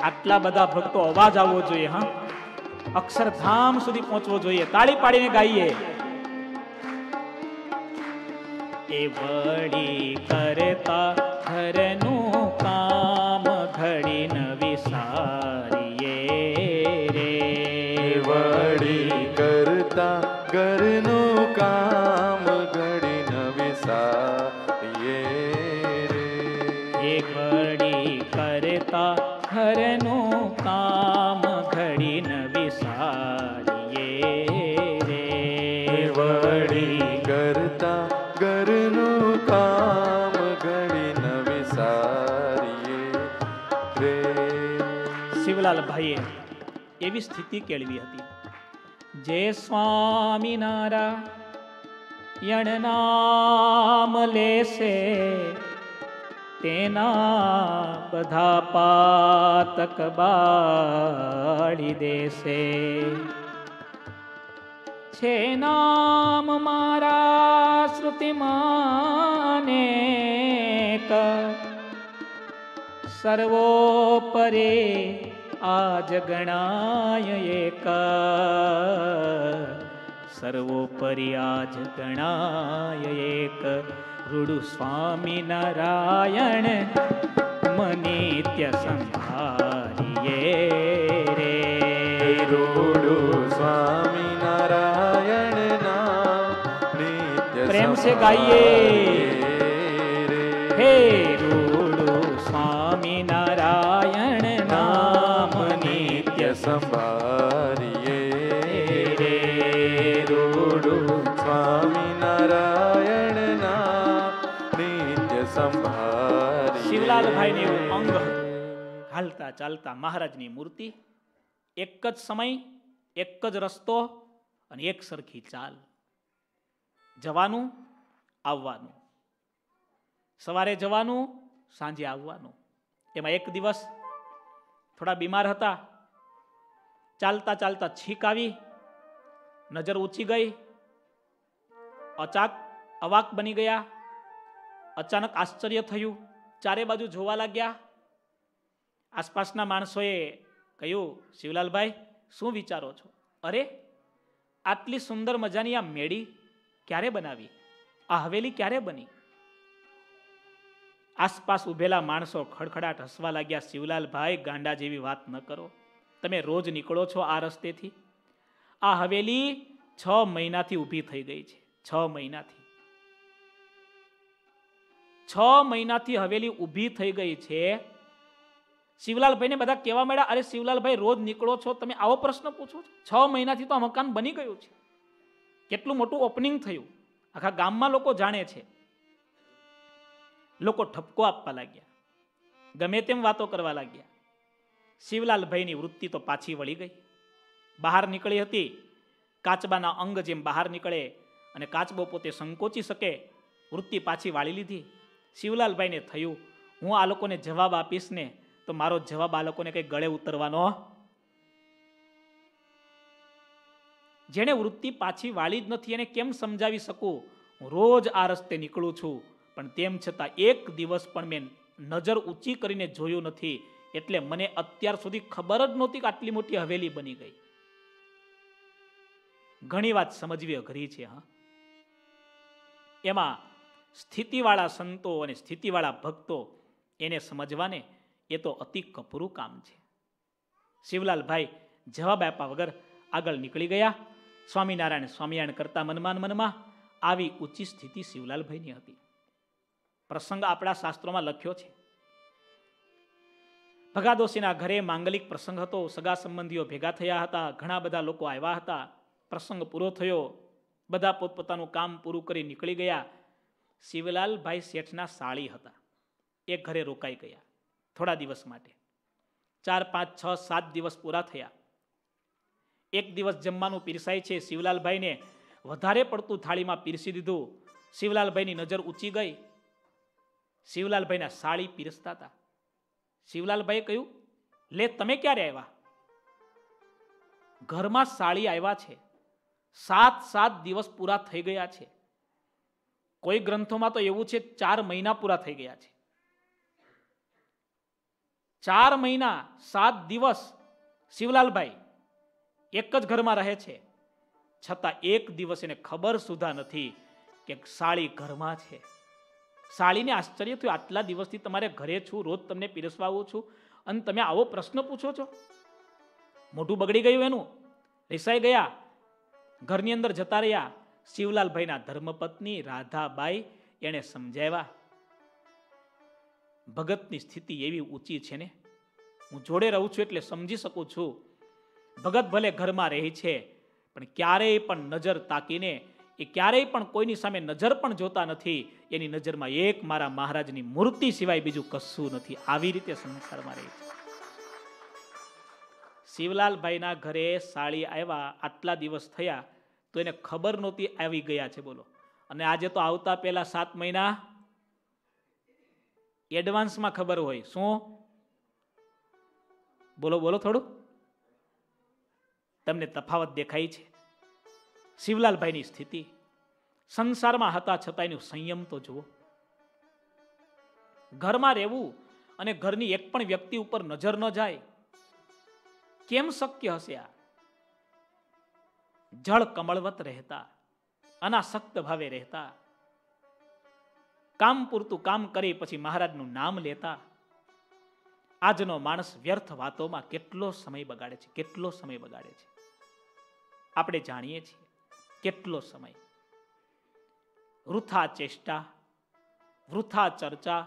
આટલા બધા ભક્તો અવાજ આવવો જોઈએ હા. અક્ષરધામ સુધી પહોંચવો જોઈએ. તાળી પાડીને ગાઈએ. એ વળી કરતા ઘરનું કામ ઘડી ન વિસારીએ રે. વળી કરતા ઘરનું કામ ઘડી ન વિસારીએ રે. એ વળી કરતા ઘરનું કામ ઘડી ન વિસારીએ રે. વળી કરતા ભાઈએ એવી સ્થિતિ કેળવી હતી. જે સ્વામિનારાયણ નામ લેશે, તેના બધા પાતક બાળી દેશે. છે નામ મારા શ્રુતિમાને સર્વોપરે આજ ગણાય એક. સર્વોપરી આજ ગણાય એક. રૂડુ સ્વામી નારાયણ મનિત્ય સંભારીએ રે. રૂડુ સ્વામી નારાયણ નામ પ્રેમ સે ગાઈએ. રે. હે શિવલાલભાઈને એવું અંગ. હાલતા ચાલતા મહારાજની મૂર્તિ એક જ સમય એક જ રસ્તો અને એક સરખી ચાલ. જવાનું આવવાનું. સવારે જવાનું સાંજે આવવાનું. એમાં એક દિવસ થોડા બીમાર હતા ચાલતા ચાલતા છીક આવી. નજર ઊંચી ગઈ. અચાક અવાક બની ગયા. અચાનક આશ્ચર્ય થયું. ચારે બાજુ જોવા લાગ્યા. આસપાસના માણસોએ કહ્યું, શિવલાલભાઈ, શું વિચારો છો? અરે, આટલી સુંદર મજાની આ મેળી ક્યારે બનાવી? આ હવેલી ક્યારે બની? આસપાસ ઉભેલા માણસો ખડખડાટ હસવા લાગ્યા, શિવલાલભાઈ, ગાંડા જેવી વાત ન કરો. તમે રોજ નીકળો છો આ રસ્તેથી? આ હવેલી છ મહિનાથી ઊભી થઈ ગઈ છે. છ મહિનાથી. છ મહિનાથી હવેલી ઊભી થઈ ગઈ છે. શિવલાલભાઈને બધા કહેવા માંડ્યા, અરે શિવલાલભાઈ, રોજ નીકળો છો? તમે આવો પ્રશ્ન પૂછો છો. છ મહિનાથી તો આ મકાન બની ગયું છે. કેટલું મોટું ઓપનિંગ થયું. આખા ગામમાં લોકો જાણે છે. લોકો ઠપકો આપવા લાગ્યા. ગમે તેમ વાતો કરવા લાગ્યા. શિવલાલભાઈની વૃત્તિ તો પાછી વળી ગઈ. બહાર નીકળી હતી, કાચબાના અંગ જેમ બહાર નીકળે અને કાચબો પોતે સંકોચી શકે, વૃત્તિ પાછી વાળી લીધી. શિવલાલભાઈને થયું, હું આ લોકોને જવાબ આપીશ ને તો મારો જવાબ આ લોકોને કંઈ ગળે ઉતરવાનો. જેણે વૃત્તિ પાછી વાળી જ નથી એને કેમ સમજાવી શકું? હું રોજ આ રસ્તે નીકળું છું, પણ તેમ છતાં એક દિવસ પણ મેં નજર ઊંચી કરીને જોયું નથી. એટલે મને અત્યાર સુધી ખબર જ નહોતી કે આટલી મોટી હવેલી બની ગઈ. ઘણી વાત સમજવી અઘરી છે, હા. એમાં સ્થિતિવાળા સંતો અને સ્થિતિવાળા ભક્તો એને સમજવાને એ તો અતિ કપરું કામ છે. શિવલાલભાઈ જવાબ આપ્યા વગર આગળ નીકળી ગયા. સ્વામિનારાયણ સ્વામિનારાયણ કરતા મનમાં મનમાં આવી ઊંચી સ્થિતિ શિવલાલભાઈની હતી. પ્રસંગ આપણા શાસ્ત્રોમાં લખ્યો છે. ભગાદોશીના ઘરે માંગલિક પ્રસંગ હતો. સગા સંબંધીઓ ભેગા થયા હતા. ઘણા બધા લોકો આવ્યા હતા. પ્રસંગ પૂરો થયો. બધા પોતપોતાનું કામ પૂરું કરી નીકળી ગયા. શિવલાલભાઈ શેઠના સાળી હતા. એ ઘરે રોકાઈ ગયા. થોડા દિવસ માટે. ચાર, પાંચ, છ, સાત દિવસ પૂરા થયા. એક દિવસ જમવાનું પીરસાય છે. શિવલાલભાઈને વધારે પડતું થાળીમાં પીરસી દીધું. શિવલાલભાઈની નજર ઊંચી ગઈ. શિવલાલભાઈના સાળી પીરસતા હતા. શિવલાલભાઈએ કહ્યું, લે, તમે ક્યારે આવ્યા? ઘરમાં સાળી આવ્યા છે. સાત સાત દિવસ પૂરા થઈ ગયા છે. કોઈ ગ્રંથોમાં તો એવું છે, ચાર મહિના પૂરા થઈ ગયા છે. ચાર મહિના, સાત દિવસ શિવલાલભાઈ એક જ ઘરમાં રહે છે. છતાં એક દિવસ એને ખબર સુધા નથી કે સાળી ઘરમાં છે. સાળીને આશ્ચર્ય થયું, આટલા દિવસથી તમારે ઘરે છું, રોજ તમને પીરસવા આવું છું અને તમે આવો પ્રશ્ન પૂછો છો. મોઢું બગડી ગયું એનું. રિસાઈ ગયા, ઘરની અંદર જતા રહ્યા. શિવલાલભાઈના ધર્મપત્ની રાધાબાઈ એણે સમજાવ્યા, ભગતની સ્થિતિ એવી ઊંચી છે ને. હું જોડે રહું છું એટલે સમજી શકું છું. ભગત ભલે ઘરમાં રહે છે, પણ ક્યારેય પણ નજર તાકીને એ ક્યારેય પણ કોઈની સામે નજર પણ જોતા નથી. એની નજરમાં એક મારા મહારાજની મૂર્તિ સિવાય બીજું કશું નથી. આવી રીતે સંસારમાં રહે છે. શિવલાલભાઈના ઘરે સાળી આવ્યા, આટલા દિવસ થયા, તો એને ખબર નહોતી આવી ગયા છે, બોલો. અને આજે તો આવતા પહેલા સાત મહિના એડવાન્સમાં ખબર હોય. શું? બોલો બોલો થોડું. તમને તફાવત દેખાય છે? શિવલાલભાઈની સ્થિતિ. સંસારમાં હતા છતાં એનું સંયમ તો જુઓ. ઘરમાં રહેવું અને ઘરની એક પણ વ્યક્તિ ઉપર નજર ન જાય, કેમ શક્ય હશે આ? જળ કમળવત રહેતા, અનાસક્ત ભાવે રહેતા. કામ પૂરતું કામ કરી પછી મહારાજનું નામ લેતા. આજનો માણસ વ્યર્થ વાતોમાં કેટલો સમય બગાડે છે, કેટલો સમય બગાડે છે. આપણે જાણીએ છીએ. કેટલો સમય? વૃથા ચેષ્ટા વૃથા ચર્ચા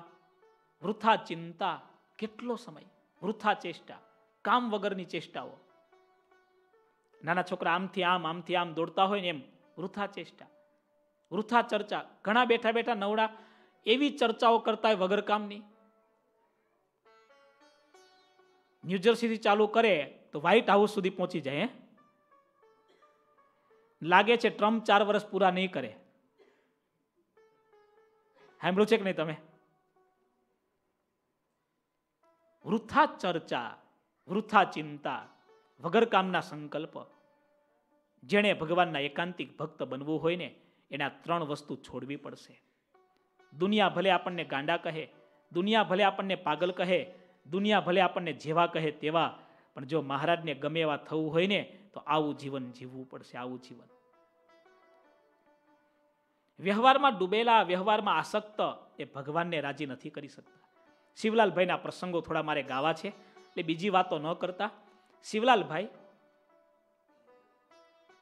વૃથા ચિંતા કેટલો સમય? વૃથા ચેષ્ટા કામ વગરની ચેષ્ટાઓ. નાના છોકરા આમથી આમ આમથી આમ દોડતા હોય ને એમ વૃથા ચેષ્ટા વૃથા ચર્ચા ઘણા બેઠા બેઠા નવડા એવી ચર્ચાઓ કરતા હોય વગર કામની. ન્યૂજર્સીથી ચાલુ કરે તો વ્હાઇટ હાઉસ સુધી પહોંચી જાય, હે? લાગે છે ટ્રમ્પ ચાર વર્ષ પૂરા નહીં કરે. સાંભળ્યું છે કે નહીં તમે? વૃથા ચર્ચા વૃથા ચિંતા વગર કામના સંકલ્પ. જેણે ભગવાનના એકાંતિક ભક્ત બનવું હોય ને, એને ત્રણ વસ્તુ છોડવી પડશે. દુનિયા ભલે આપણને ગાંડા કહે, દુનિયા ભલે આપણને પાગલ કહે, દુનિયા ભલે આપણને જેવા કહે તેવા, પણ જો મહારાજને ગમે એવા થવું હોય ને તો આવું જીવન જીવવું પડશે, આવું જીવન. વ્યવહારમાં ડૂબેલા, વ્યવહારમાં આસક્ત એ ભગવાનને રાજી નથી કરી શકતા. શિવલાલભાઈના પ્રસંગો થોડા મારે ગાવા છે, એટલે બીજી વાતો ન કરતા. શિવલાલભાઈ,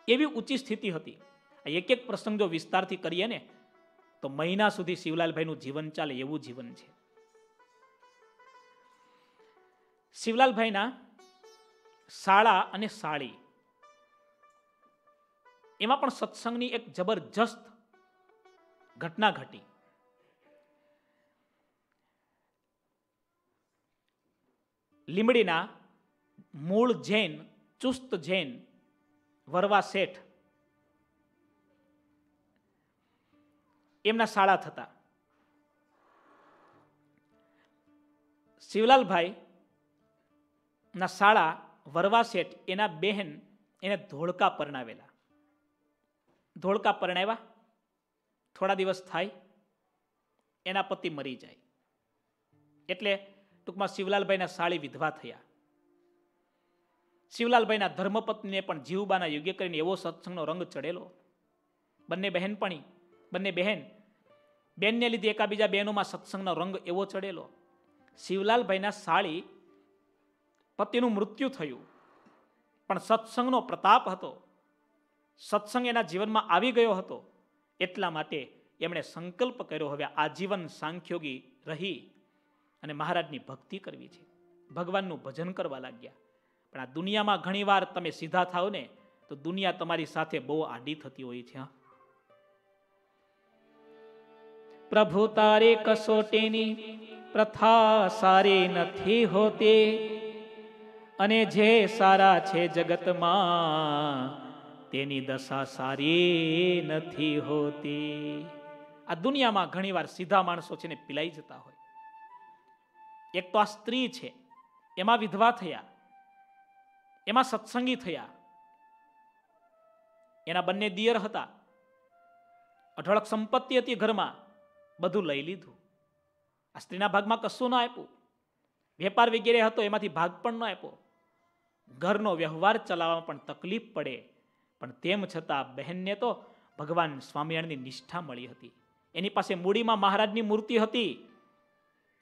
એવી ઊંચી સ્થિતિ હતી. એક એક પ્રસંગ જો વિસ્તારથી કરીએ ને, તો મહિના સુધી શિવલાલભાઈનું જીવન ચાલે એવું જીવન છે. શિવલાલભાઈના શાળા અને સાળી એમાં પણ સત્સંગની એક જબરજસ્ત ઘટના ઘટી. લીમડીના મૂળ જૈન, ચુસ્ત જૈન વરવા શેઠ એમના શાળા થતા. શિવલાલભાઈ ના શાળા વરવા શેઠ એના બહેન એને ધોળકા પરણાવેલા. ધોળકા પરણાવ્યા. થોડા દિવસ થાય, એના પતિ મરી જાય. એટલે ટૂંકમાં શિવલાલભાઈના સાળી વિધવા થયા. શિવલાલભાઈના ધર્મપત્નીને પણ જીવબાના યોગ્ય કરીને એવો સત્સંગનો રંગ ચડેલો. બંને બહેનપણી બંને બહેન, બેનને લીધે એકાબીજા બહેનોમાં સત્સંગનો રંગ એવો ચડેલો. શિવલાલભાઈના સાળી પતિનું મૃત્યુ થયું. પણ સત્સંગનો પ્રતાપ હતો. સત્સંગ એના જીવનમાં આવી ગયો હતો એટલા માટે એમણે સંકલ્પ કર્યો, હવે આજીવન સાંખ્યોગી રહી અને મહારાજની ભક્તિ કરવી છે. ભગવાનનું ભજન કરવા લાગ્યા. પણ આ દુનિયામાં ઘણીવાર તમે સીધા થાવ ને, તો દુનિયા તમારી સાથે બહુ આડી થતી હોય છે પ્રભુ તારે કસોટીની પ્રથા સારી નથી હોતી અને જે સારા છે જગતમાં તેની દશા સારી નથી હોતી. આ દુનિયામાં ઘણીવાર સીધા માણસો છે ને પીલાઈ જતા હોય. એક તો આ સ્ત્રી છે, એમાં વિધવા થયા, એમાં સત્સંગી થયા, એના બંને દિયર હતા. અઢળક સંપત્તિ હતી ઘરમાં, બધું લઈ લીધું. આ સ્ત્રીના ભાગમાં કશું ન આપ્યું. વેપાર વગેરે હતો, એમાંથી ભાગ પણ ન આપ્યો. ઘરનો વ્યવહાર ચલાવવામાં પણ તકલીફ પડે. પણ તેમ છતાં બહેનને તો ભગવાન સ્વામિનારાયણની નિષ્ઠા મળી હતી. એની પાસે મૂડીમાં મહારાજની મૂર્તિ હતી.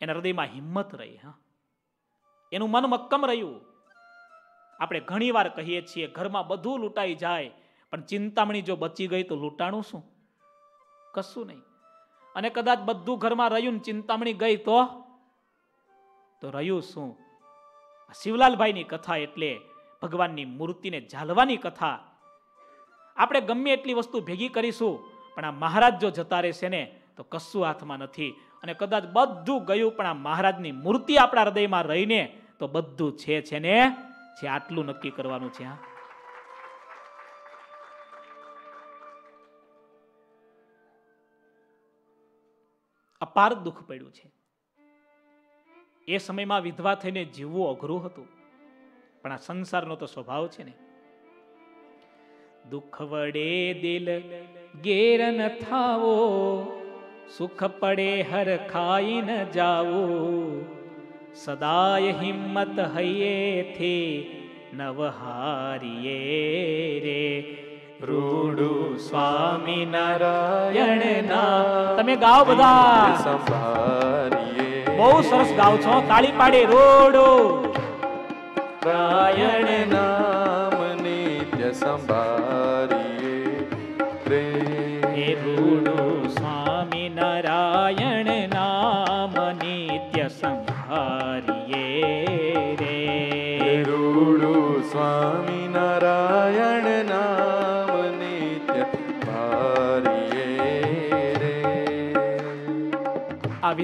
એના હૃદયમાં હિંમત રહી, હા. એનું મન મક્કમ રહ્યું. આપણે ઘણીવાર કહીએ છીએ, ઘરમાં બધું લૂંટાઈ જાય, પણ ચિંતામણી જો બચી ગઈ તો લૂંટાણું શું? કશું નહીં. અને કદાચ બધું ઘરમાં રહ્યું ચિંતામણી ગઈ તો? તો રહ્યું શું? શિવલાલભાઈની કથા એટલે ભગવાનની મૂર્તિને ઝાલવાની કથા. આપણે ગમે એટલી વસ્તુ ભેગી કરીશું, પણ આ મહારાજ જો જતા રહેશે ને, તો કશું હાથમાં નથી. અને કદાચ બધું ગયું, પણ આ મહારાજની મૂર્તિ આપણા હૃદયમાં રહીને, તો બધું છે ને? જે આટલું નક્કી કરવાનું છે અપાર દુઃખ પડ્યું છે. એ સમયમાં વિધવા થઈને જીવવું અઘરું હતું, પણ આ સંસારનો તો સ્વભાવ છે ને. દુઃખ વડે દિલ ગેર ન થાવો સુખ પડે હર ખાઈ ન જાવો. સદાય હિંમત હૈયેથી નવહારીએ રે. રૂડુ સ્વામી નારાયણ ના તમે ગાઓ બધા. સંભાળીએ બહુ સરસ ગાઓ છો. તાળી પાડે રોડો. નારાયણ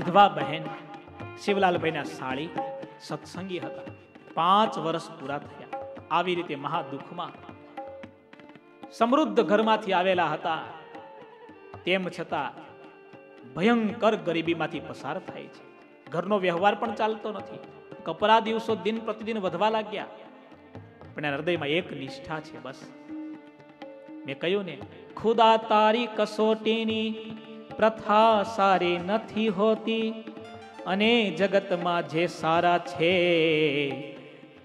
વિધવા બહેન શિવલાલભાઈના સાળી સત્સંગી હતા. પાંચ વર્ષ પૂરા થયા. આવી રીતે મહા દુઃખમાં સમૃદ્ધ ઘરમાંથી આવેલા હતા. તેમ છતાં ભયંકર ગરીબીમાંથી પસાર થાય છે. ઘરનો વ્યવહાર પણ ચાલતો નથી. કપરા દિવસો દિન પ્રતિદિન વધવા લાગ્યા. પણ હૃદયમાં એક નિષ્ઠા છે બસ. મેં કહ્યું ને, ખુદા તારી કસોટીની પ્રથા સારી નથી હોતી. અને જગતમાં જે સારા છે,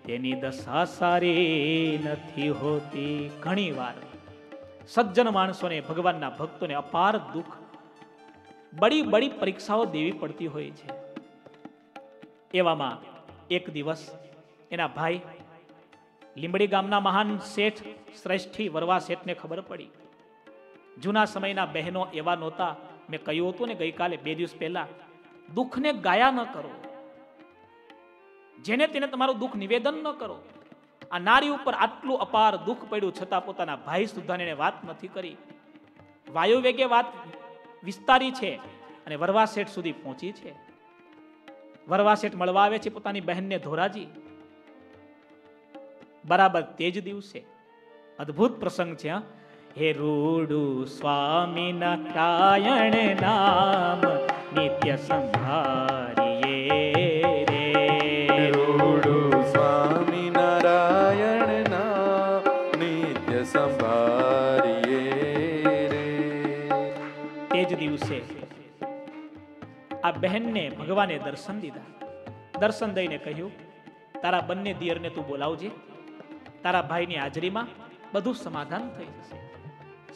તેની દશા સારી નથી હોતી. ઘણી વાર સજ્જન માણસોને, ભગવાનના ભક્તોને અપાર દુઃખ, બડી બડી પરીક્ષાઓ દેવી પડતી હોય છે. એવામાં એક દિવસ એના ભાઈ લીંબડી ગામના મહાન શેઠ, શ્રેષ્ઠી વરવા શેઠને ખબર પડી. જૂના સમયના બહેનો એવા નહોતા મેં કહ્યું હતું ને ગઈકાલે બે દિવસ પહેલા, દુઃખને ગાયા ન કરો. જેને તેને તમારું દુઃખ નિવેદન ન કરો. આ નારી ઉપર આટલું અપાર દુઃખ પડ્યું છતાં પોતાના ભાઈ સુધાને વાત નથી કરી. વાયુ વેગે વાત વિસ્તારી છે અને વરવા શેઠ સુધી પહોંચી છે. વરવા શેઠ મળવા આવે છે પોતાની બહેનને ધોરાજી. બરાબર તે જ દિવસે. અદ્ભુત પ્રસંગ છે, હા. હે રૂડુ સ્વામી નારાયણ નામ નિત્ય સંભારીએ રે. રૂડુ સ્વામી નારાયણ નામ નિત્ય સંભારીએ રે. તે જ દિવસે આ બહેનને ભગવાને દર્શન દીધા. દર્શન દઈને કહ્યું તારા બંને દિયરને તું બોલાવજે. તારા ભાઈની હાજરીમાં બધું સમાધાન થઈ જશે.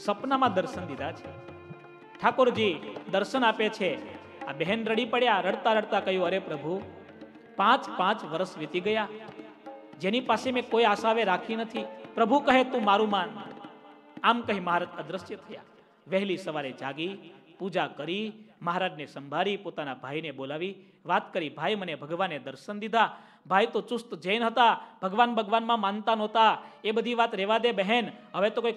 સપનામાં દર્શન દીધા છે. ઠાકોરજી દર્શન આપે છે. આ બહેન રડી પડ્યા, રડતા રડતા કહ્યું, અરે પ્રભુ, પાંચ પાંચ વર્ષ વીતી ગયા. જેની પાસે મેં કોઈ આશાવે રાખી નથી. પ્રભુ કહે, તું મારું માન. આમ કહી મહારાજ અદ્રશ્ય થયા. વહેલી સવારે જાગી, પૂજા કરી, મહારાજને સંભાળી, પોતાના ભાઈને બોલાવી, વાત કરી, ભાઈ, મને ભગવાને દર્શન દીધા. ભાઈ તો ચુસ્ત જૈન હતા. ભગવાન ભગવાનમાં માનતા નહોતા. એ બધી વાત રેવા દે બહેન. હવે તો કોઈ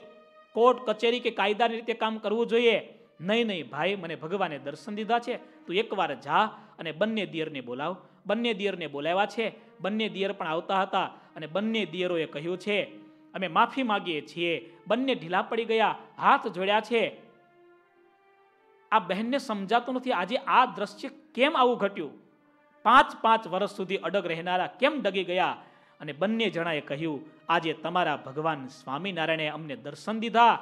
કોર્ટ, કચેરી કે કાયદાની રીતે કામ કરવું જોઈએ? નહીં નહીં, ભાઈ, મને ભગવાને દર્શન દીધા છે. તું એકવાર જા અને બંને દિયરને બોલાવ. બંને દિયરને બોલાવ્યા છે. બંને દિયર પણ આવતા હતા અને બંને દિયરોએ કહ્યું છે, અમે માફી માગીએ છીએ. બંને ઢીલા પડી ગયા, હાથ જોડ્યા છે. આ બહેનને સમજાતું નથી. આજે આ દ્રશ્ય કેમ આવું ઘટ્યું? પાંચ પાંચ વર્ષ સુધી અડગ રહેનારા કેમ ડગી ગયા? અને બંને જણાએ કહ્યું આજે તમારા ભગવાન સ્વામિનારાયણે અમને દર્શન દીધા.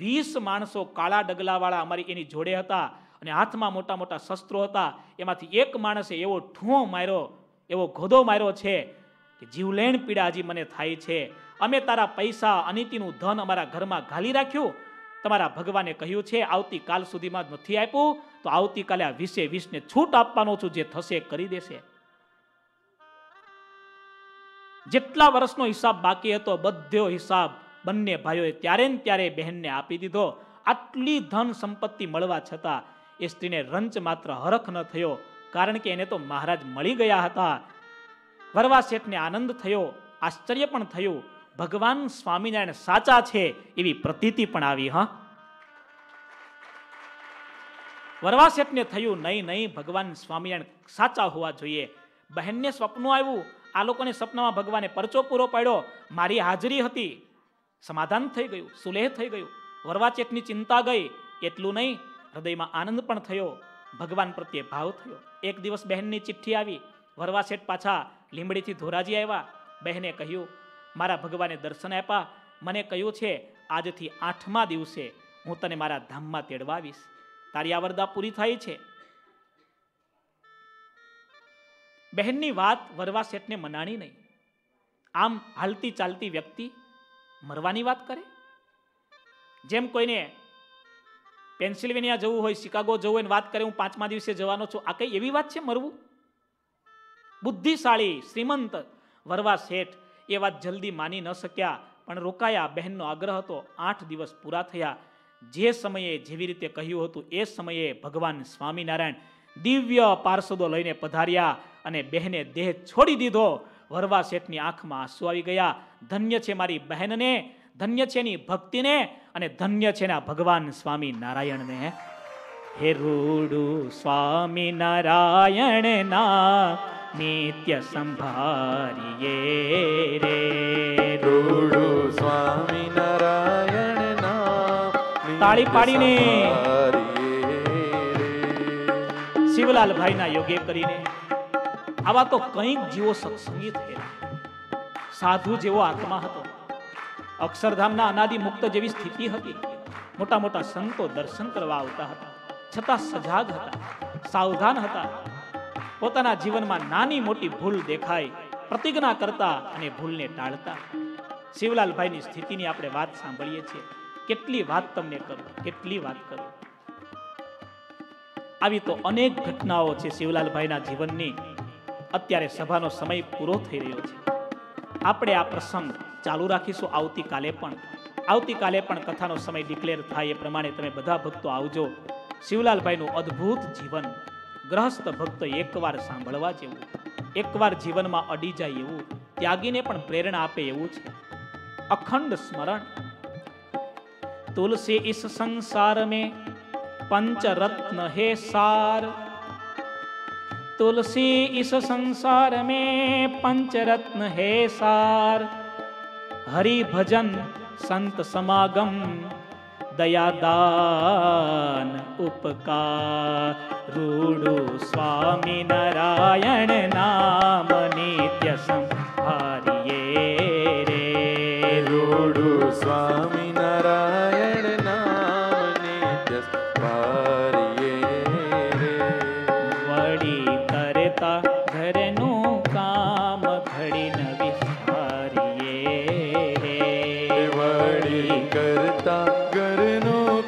વીસ માણસો કાળા ડગલાવાળા અમારી એની જોડે હતા અને હાથમાં મોટા મોટા શસ્ત્રો હતા. એમાંથી એક માણસે એવો ઠુઓ માર્યો, એવો ઘોધો માર્યો છે કે જીવલેણ પીડા હજી મને થાય છે. અમે તારા પૈસા, અનિતિનું ધન અમારા ઘરમાં ઘાલી રાખ્યું. તમારા ભગવાને કહ્યું છે, આવતીકાલ સુધીમાં નથી આપ્યું, તો આવતીકાલે આ વીસે વીસને છૂટ આપવાનો છું જે થશે કરી દેશે. જેટલા વર્ષનો હિસાબ બાકી હતો, બધો હિસાબ બંને ભાઈઓએ ત્યારે ને ત્યારે બહેનને આપી દીધો. આટલી ધન સંપત્તિ મળવા છતાં એ સ્ત્રીને રંચ માત્ર હરખ ન થયો, કારણ કે એને તો મહારાજ મળી ગયા હતા. વરવા શેઠને આનંદ થયો, આશ્ચર્ય પણ થયું. ભગવાન સ્વામિનારાયણ સાચા છે એવી પ્રતીતિ પણ આવી, હા. વરવા શેઠને થયું, નહીં નહીં, ભગવાન સ્વામિનારાયણ સાચા હોવા જોઈએ. બહેનને સ્વપ્ન આવ્યું આ લોકોને સપનામાં ભગવાને પરચો પૂરો પાડ્યો. મારી હાજરી હતી. સમાધાન થઈ ગયું, સુલેહ થઈ ગયું. વરવાચેતની ચિંતા ગઈ. એટલું નહીં, હૃદયમાં આનંદ પણ થયો. ભગવાન પ્રત્યે ભાવ થયો. એક દિવસ બહેનની ચિઠ્ઠી આવી. વરવાસેઠ પાછા લીંબડીથી ધોરાજી આવ્યા. બહેને કહ્યું, મારા ભગવાને દર્શન આપ્યા. મને કહ્યું છે, આજથી આઠમા દિવસે હું તને મારા ધામમાં તેડવા આવીશ. તારી આ વરદા પૂરી થાય છે. બહેનની વાત વરવા શેઠને મનાણી નહીં. આમ હાલતી ચાલતી વ્યક્તિ મરવાની વાત કરે? જેમ કોઈને પેન્સિલ્વેનિયા જવું હોય, શિકાગો જવું હોય વાત કરે, હું પાંચમા દિવસે જવાનો છું, આ કઈ એવી વાત છે મરવું? બુદ્ધિશાળી, શ્રીમંત વરવા શેઠ એ વાત જલ્દી માની ન શક્યા, પણ રોકાયા બહેનનો આગ્રહ હતો, આઠ દિવસ પૂરા થયા. જે સમયે જેવી રીતે કહ્યું હતું, એ સમયે ભગવાન સ્વામિનારાયણ દિવ્ય પાર્ષદો લઈને પધાર્યા. અને બહેને દેહ છોડી દીધો. વરવા શેઠની આંખમાં આંસુ આવી ગયા. ધન્ય છે મારી બહેનને ધન્ય છે એની ભક્તિને અને ધન્ય છે એના ભગવાન સ્વામી નારાયણને. હે રૂડુ સ્વામી નારાયણ ના નિત્ય સંભારીએ રે. રૂડુ સ્વામી નારાયણ ના તાળી પાડીને. રે. શિવલાલભાઈના યોગે કરીને આવા તો કંઈક જીવો સત્સંગી થયેલા. સાધુ જેવો આત્મા હતો. અક્ષરધામના અનાદિ મુક્ત જેવી સ્થિતિ હતી. મોટા મોટા સંતો દર્શન કરવા આવતા હતા. છતાં સજાગ હતા, સાવધાન હતા. પોતાના જીવનમાં નાની મોટી ભૂલ દેખાય પ્રતિજ્ઞા કરતા અને ભૂલને ટાળતા. શિવલાલભાઈની સ્થિતિની આપણે વાત સાંભળીએ છીએ. કેટલી વાત તમને કરું, કેટલી વાત કરું. આવી તો અનેક ઘટનાઓ છે શિવલાલભાઈના જીવનની. અત્યારે સભાનો સમય પૂરો થઈ રહ્યો છે. આપણે આ પ્રસંગ ચાલુ રાખીશું આવતીકાલે પણ. આવતીકાલે પણ કથાનો સમય ડિક્લેર થાય એ પ્રમાણે તમે બધા ભક્તો આવજો. શિવલાલભાઈનું અદ્ભુત જીવન. ગ્રહસ્થ ભક્ત એકવાર સાંભળવા જેવું. એકવાર જીવનમાં અડી જાય એવું. ત્યાગીને પણ પ્રેરણા આપે એવું છે. અખંડ સ્મરણ. તુલસી ઇસ સંસાર મેં પંચરત્ન હે સાર. तुलसी इस संसार में पंचरत्न है सार। हरि भजन संत समागम, दया दान उपकार। रूढ़ो स्वामी नारायण नाम नित्य संहारिये रे। रूढ़ो स्वामी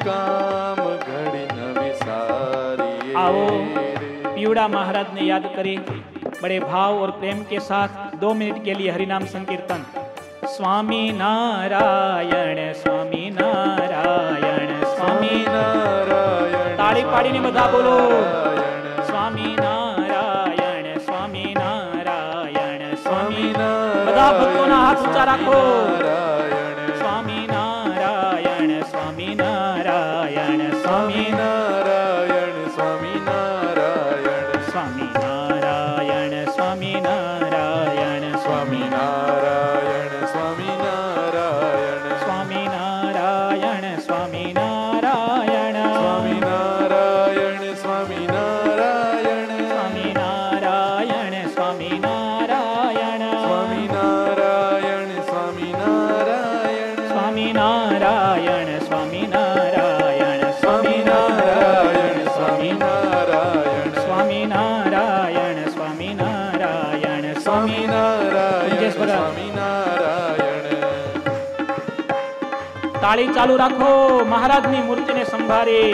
ઘરનું કામ ઘડી નવી સારી आओ। पीवड़ा महाराज ने याद करी बड़े भाव और प्रेम के साथ दो मिनट के लिए हरिनाम संकीर्तन स्वामी नारायण स्वामी नारायण स्वामी નારાયણ તાળી પાડીને બધા બોલો. નારાયણ स्वामी नारायण स्वामी नारायण स्वामी સ્વામી બધા ભક્તોના હાથ ઊંચા રાખો. ચાલુ રાખો. મહારાજની મૂર્તિને સંભાળી.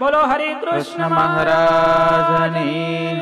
બોલો હરે કૃષ્ણ મહારાજની.